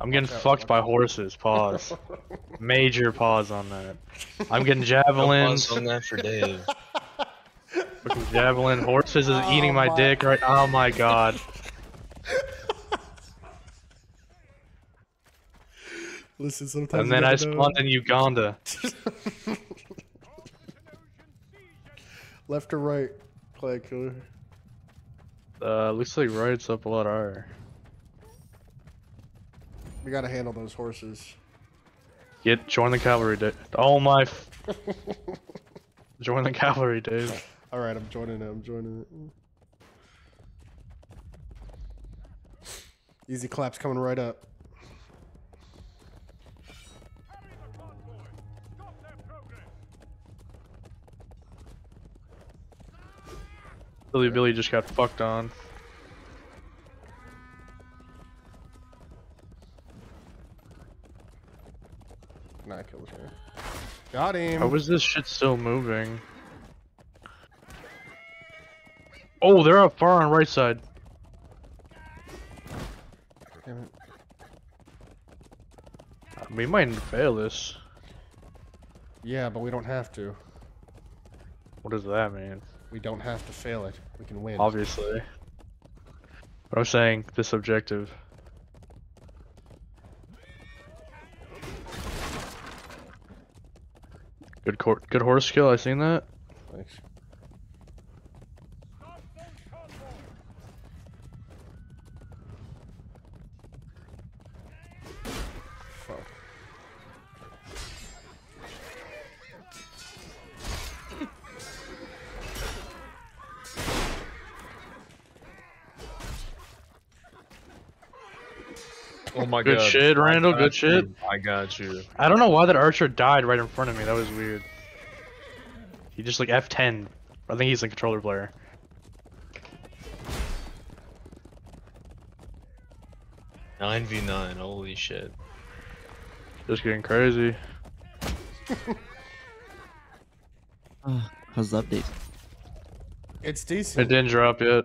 I'm getting Watch out, fucked watch by out. horses. Pause. Major pause on that. I'm getting No javelins. pause on that for Dave. Fucking javelin. Horses is eating Oh my, my- dick right. Oh my god. Listen, sometimes. And then I spawned in Uganda. Left or right, Clan Killer? Uh, looks like right's up a lot higher. We gotta handle those horses. Get join the cavalry, Dave. Oh my. Join the cavalry, Dave. Alright, I'm joining it. I'm joining it. Easy claps coming right up. Billy Billy just got fucked on. Nah, killed her. Got him. How is this shit still moving? Oh, they're up far on right side. We might fail this. Yeah, but we don't have to. What does that mean? We don't have to fail it. We can win. Obviously. But I'm saying this objective. Good good horse skill. I seen that. Thanks. My Good god. shit, Randall, got good shit. I got you. I don't know why that archer died right in front of me. That was weird. He just like F10. I think he's a controller player. Nine v nine. Holy shit. Just getting crazy. Ah, how's the update? It's decent. It didn't drop yet.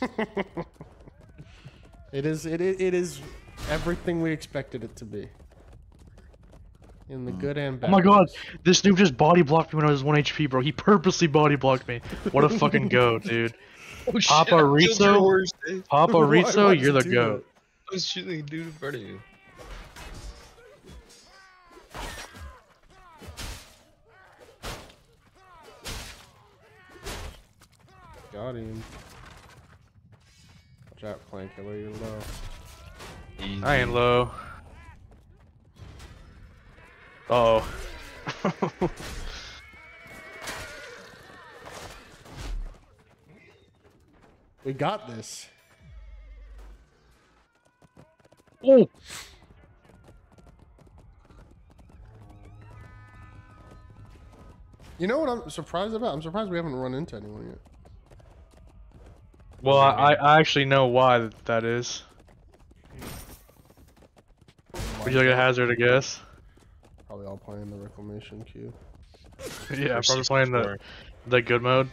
It is. It, it, it is everything we expected it to be. In the good and oh bad. Oh bad. my god, this noob just body blocked me when I was 1 HP, bro. He purposely body blocked me. What a fucking goat, dude. Oh shit. Papa I Rizzo? Eh? Papa Rizzo, you're the goat. I was shooting a dude in front of you. Got him. Watch out, Clan You're low. Easy. I ain't low. Uh oh. We got this. Oh, You know what I'm surprised about? I'm surprised we haven't run into anyone yet. well, I, I actually know why that is. Would you like a hazard I guess? Probably all playing the reclamation queue. Yeah, Or probably playing the the good mode.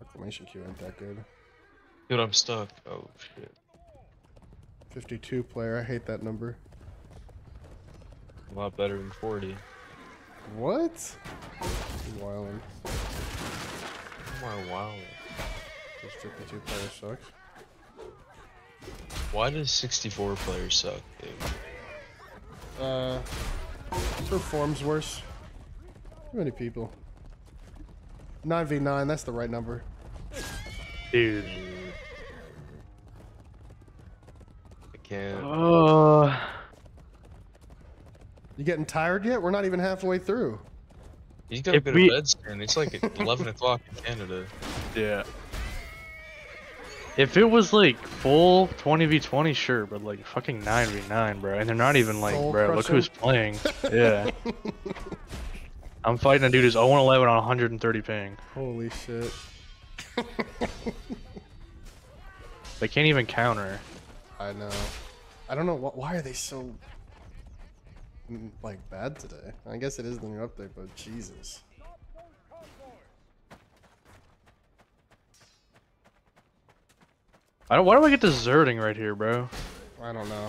Reclamation queue ain't that good. Dude, I'm stuck. Oh shit. 52 player. I hate that number. A lot better than 40. What? Wildin'. My wow. This 52 player sucks. Why does 64 players suck, dude? Uh, performs worse. Too many people. 9v9, that's the right number. Dude. I can't. Uh, You getting tired yet? We're not even halfway through. You gotta If go we- to bed soon. It's like 11 o'clock in Canada. yeah. If it was like full 20v20, sure, but like fucking 9v9, bro. And they're not even like, Soul bro, look who's playing. Yeah. I'm fighting a dude who's 0 11 on 130 ping. Holy shit. They can't even counter. I know. I don't know wh- why are they so mm, like bad today. I guess it is the new update, but Jesus. I don't, why do I get deserting right here, bro? I don't know.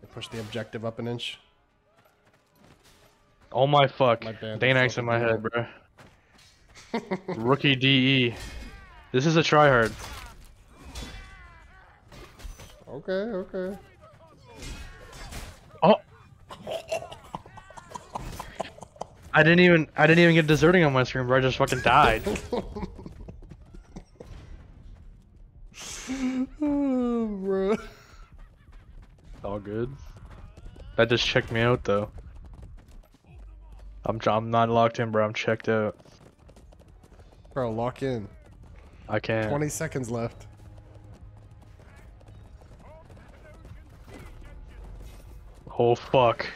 They pushed the objective up an inch. Oh my fuck. My Dane axe in my head, bro. Rookie DE. This is a tryhard. Okay, okay. Oh. I didn't even I didn't even get deserting on my screen, bro. I just fucking died. bro. All good. That just checked me out though. I'm I'm not locked in, bro. I'm checked out. Bro, lock in. I can't. 20 seconds left. Oh fuck.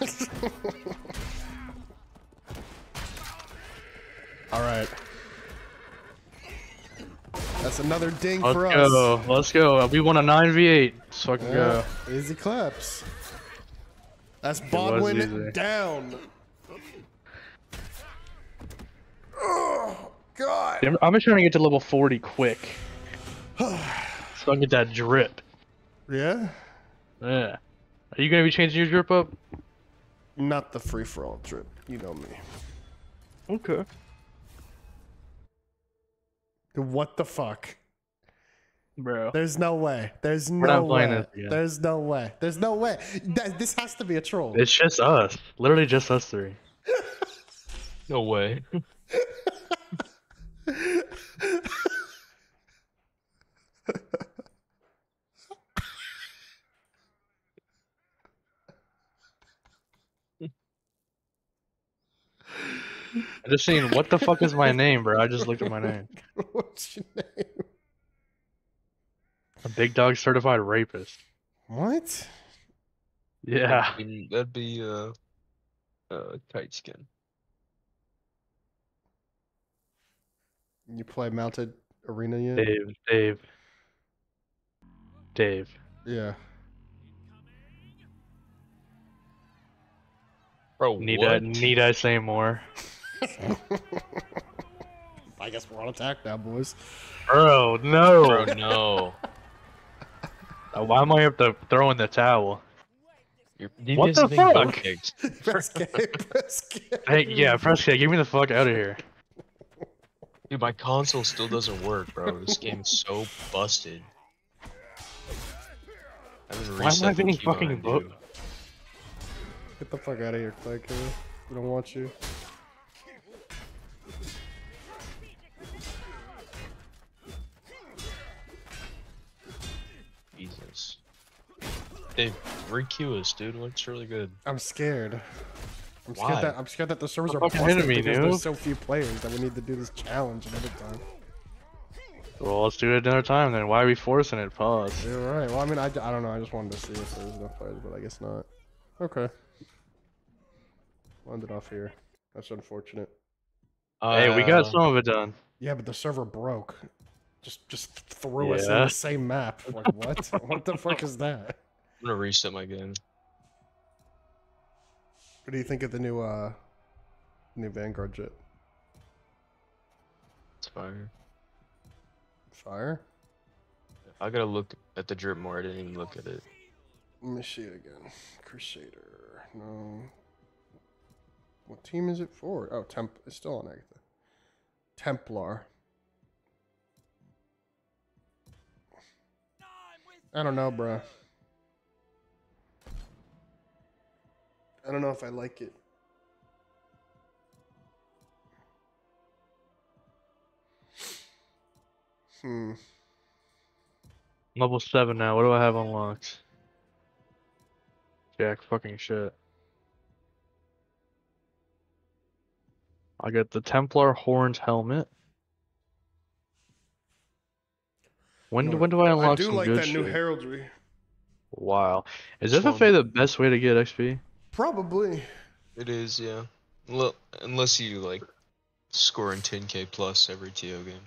All right. That's another ding Let's for us. go. Let's go. Uh, we won a 9v8. Let's fucking go. Yeah, easy claps. That's Baudwyn down. Oh, God. I'm just trying to get to level 40 quick. so I can get that drip. Yeah? Yeah. Are you gonna be changing your drip up? Not the free for all drip. You know me. Okay. What the fuck? Bro. There's no way. There's We're no not way. this. There's no way. There's no way. That, this has to be a troll. It's just us. Literally just us three. No way. I just seen what the fuck is my name, bro. I just looked at my name. What's your name? A big dog certified rapist. What? Yeah. I mean, that'd be uh, uh, tight skin. You play mounted arena yet? Dave. Dave. Dave. Yeah. Bro, Need what? I need I say more? I guess we're on attack now, boys. Bro, no. Bro, no. Uh, Why am I have to throw in the towel? You're, What the are being butt fuck? kicked. press K, press K. Hey, yeah, press K. Get me the fuck out of here. Dude, my console still doesn't work, bro. This game is so busted. I haven't Why am I reset the getting fucking it. Get the fuck out of here, Clan Killer. We don't want you. Jesus. Dave, re-queue us, dude. Looks really good. I'm scared. I'm scared Why? that I'm scared that the servers are fucking busted hitting me, because there's so few players that we need to do this challenge another time. Well, let's do it another time then. Why are we forcing it? Pause. You're right. Well, I mean, I, I don't know. I just wanted to see if there was enough players, but I guess not. Okay. Ended off here. That's unfortunate. Hey, we got Uh, some of it done. Yeah, but the server broke. Just just threw us in the same map. Like what? what the fuck is that? I'm gonna reset my game. What do you think of the new uh new Vanguard jet? It's fire. Fire? I gotta look at the drip more. I didn't even look at it. Let me see it again. Crusader. No. What team is it for? Oh, Temp. It's still on Agatha. Templar. I don't know, bruh. I don't know if I like it. Hmm. Level 7 now. What do I have unlocked? Jack fucking shit. I get the Templar Horns helmet. When, do- when do I unlock I do some like good that new shit? heraldry. Wow. Is? FFA the best way to get XP? Probably. It is, yeah. Well, unless you like scoring 10k plus every TO game.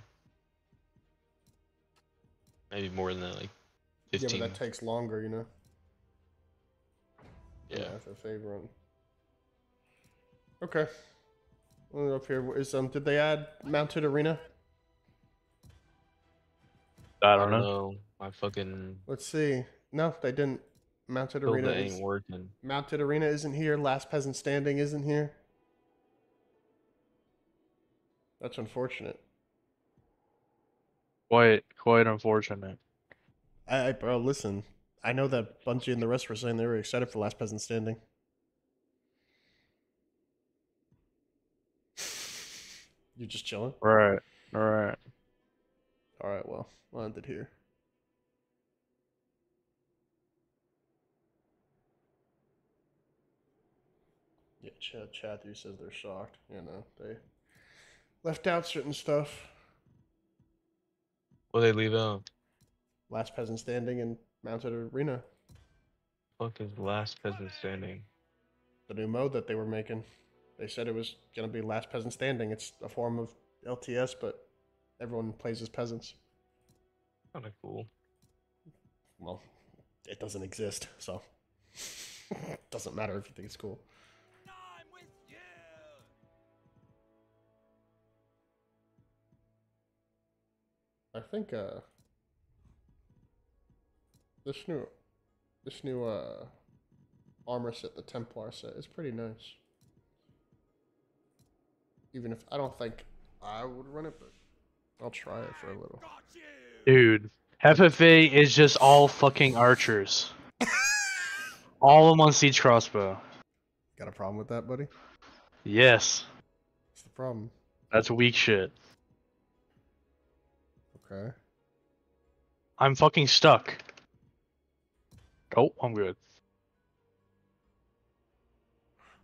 Maybe more than that, like Yeah, 15. but that takes longer, you know. yeah. FFA run. Okay. Well, up here is um. Did they add mounted arena? I don't know. My fucking Let's see. No, they didn't. Mounted build arena. Is, working. mounted arena isn't here. Last peasant standing isn't here. That's unfortunate. Quite, quite unfortunate. I, I bro, listen. I know that Bungie and the rest were saying they were excited for Last Peasant Standing. You're just chilling? right? All right. All right. Well, we'll end it here. Chathu says they're shocked. You know, they left out certain stuff. What they leave out? Last Peasant Standing and Mounted Arena, Fuck is last peasant standing. the new mode that they were making. They said it was gonna be Last Peasant Standing. It's a form of LTS, but everyone plays as peasants. Kinda cool. Well, it doesn't exist, so doesn't matter if you think it's cool. Think uh this new this new uh armor set, the Templar set, is pretty nice. Even if I don't think I would run it, but I'll try it for a little. Dude, FFA is just all fucking archers. all of them on siege crossbow. Got a problem with that, buddy? Yes, What's the problem? that's weak shit. Okay. I'm fucking stuck. Oh, I'm good.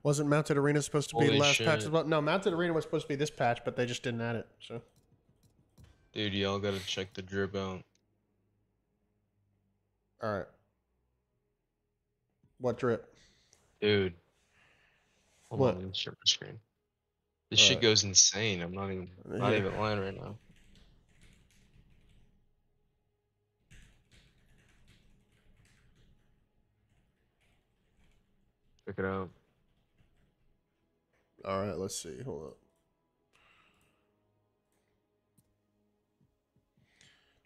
Wasn't Mounted Arena supposed to be Holy last patch as well? No, Mounted Arena was supposed to be this patch, but they just didn't add it. So Dude, y'all gotta check the drip out. all right. What drip? Dude. Hold What? on, let me share my screen. This shit Uh, goes insane. I'm not even not yeah. even lying right now. Check it out. All right, let's see. Hold up.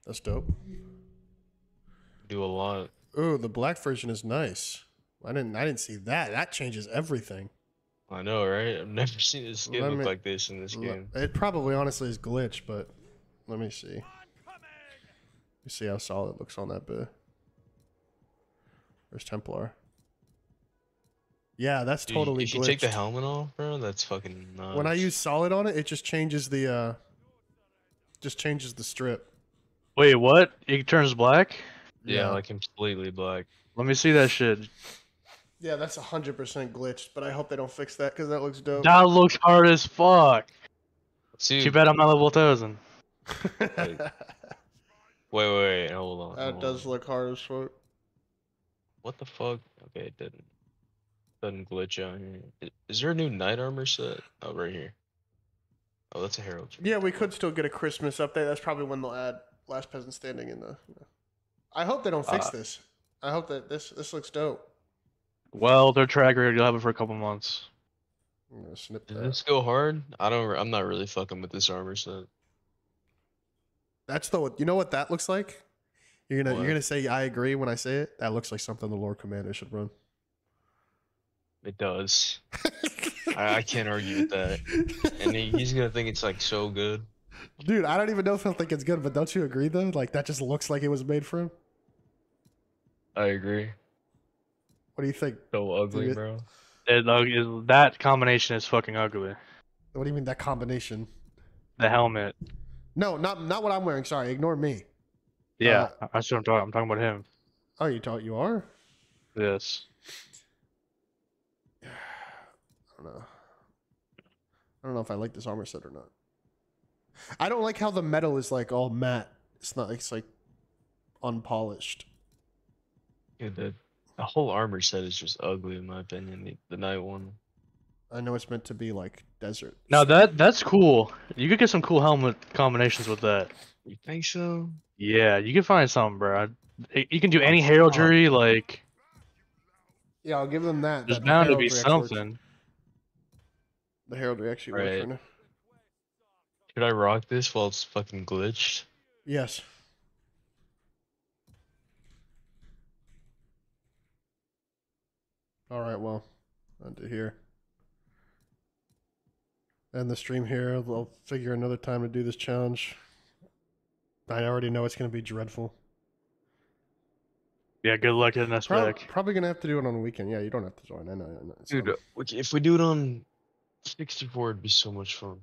That's dope. Do a lot. Ooh, the black version is nice. I didn't I didn't see that. That changes everything. I know, right? I've never seen this skin Let look me- like this in this game. It probably honestly is glitch, but let me see. Let me see how solid it looks on that bit. There's Templar. Yeah, that's Dude, totally if you take the helmet off, bro, that's fucking nuts. When I use solid on it, it just changes the uh just changes the strip. Wait, what? It turns black? yeah, yeah. like completely black. Let me see that shit. Yeah, that's hundred percent glitched, but I hope they don't fix that because that looks dope. That looks hard as fuck. Dude, Too bad I'm not level thousand. Wait, wait, wait, hold on. hold does on. look hard as fuck. What the fuck? Okay, it didn't. Doesn't glitch out here. I- Is there a new knight armor set? Oh, right here. Oh, that's a herald. tree. Yeah, we could still get a Christmas update. That's probably when they'll add Last Peasant Standing in the. I hope they don't fix Uh, this. I hope that this this looks dope. Well, their track record, you'll have it for a couple months. I'm gonna snip Does that. this go hard? I don't. I'm not really fucking with this armor set. That's the. You know what that looks like? You're gonna What? you're gonna say I agree when I say it. That looks like something the Lord Commander should run. It does. I, I can't argue with that. And he, he's gonna think it's like so good. Dude, I don't even know if he'll think it's good, but don't you agree though? Like that just looks like it was made for him. I agree. What do you think? So ugly, Dude. bro. It, uh, that combination is fucking ugly. What do you mean that combination? The helmet. No, not not what I'm wearing. Sorry, ignore me. Yeah, that's what I'm talking. I'm talking about him. Oh, you thought you are? Yes. I don't know. I don't know if I like this armor set or not. I don't like how the metal is like all matte. It's not. It's like unpolished. Dude, the, the whole armor set is just ugly in my opinion. The, the knight one. I know it's meant to be like desert. Now that that's cool. You could get some cool helmet combinations with that. You think so? Yeah, you can find something, bro. You can do any heraldry. Like, Yeah, I'll give them that. there's that bound to be heraldry actually something. The heraldry actually works Right. for now. Should I rock this while it's fucking glitched? Yes. All right. Well, onto here. End the stream here. I'll I'll figure another time to do this challenge. I already know it's going to be dreadful. Yeah, good luck in us Prob- back. probably going to have to do it on the weekend. Yeah, you don't have to join. I know. I know. Dude, not- uh, if we do it on 64, it'd be so much fun.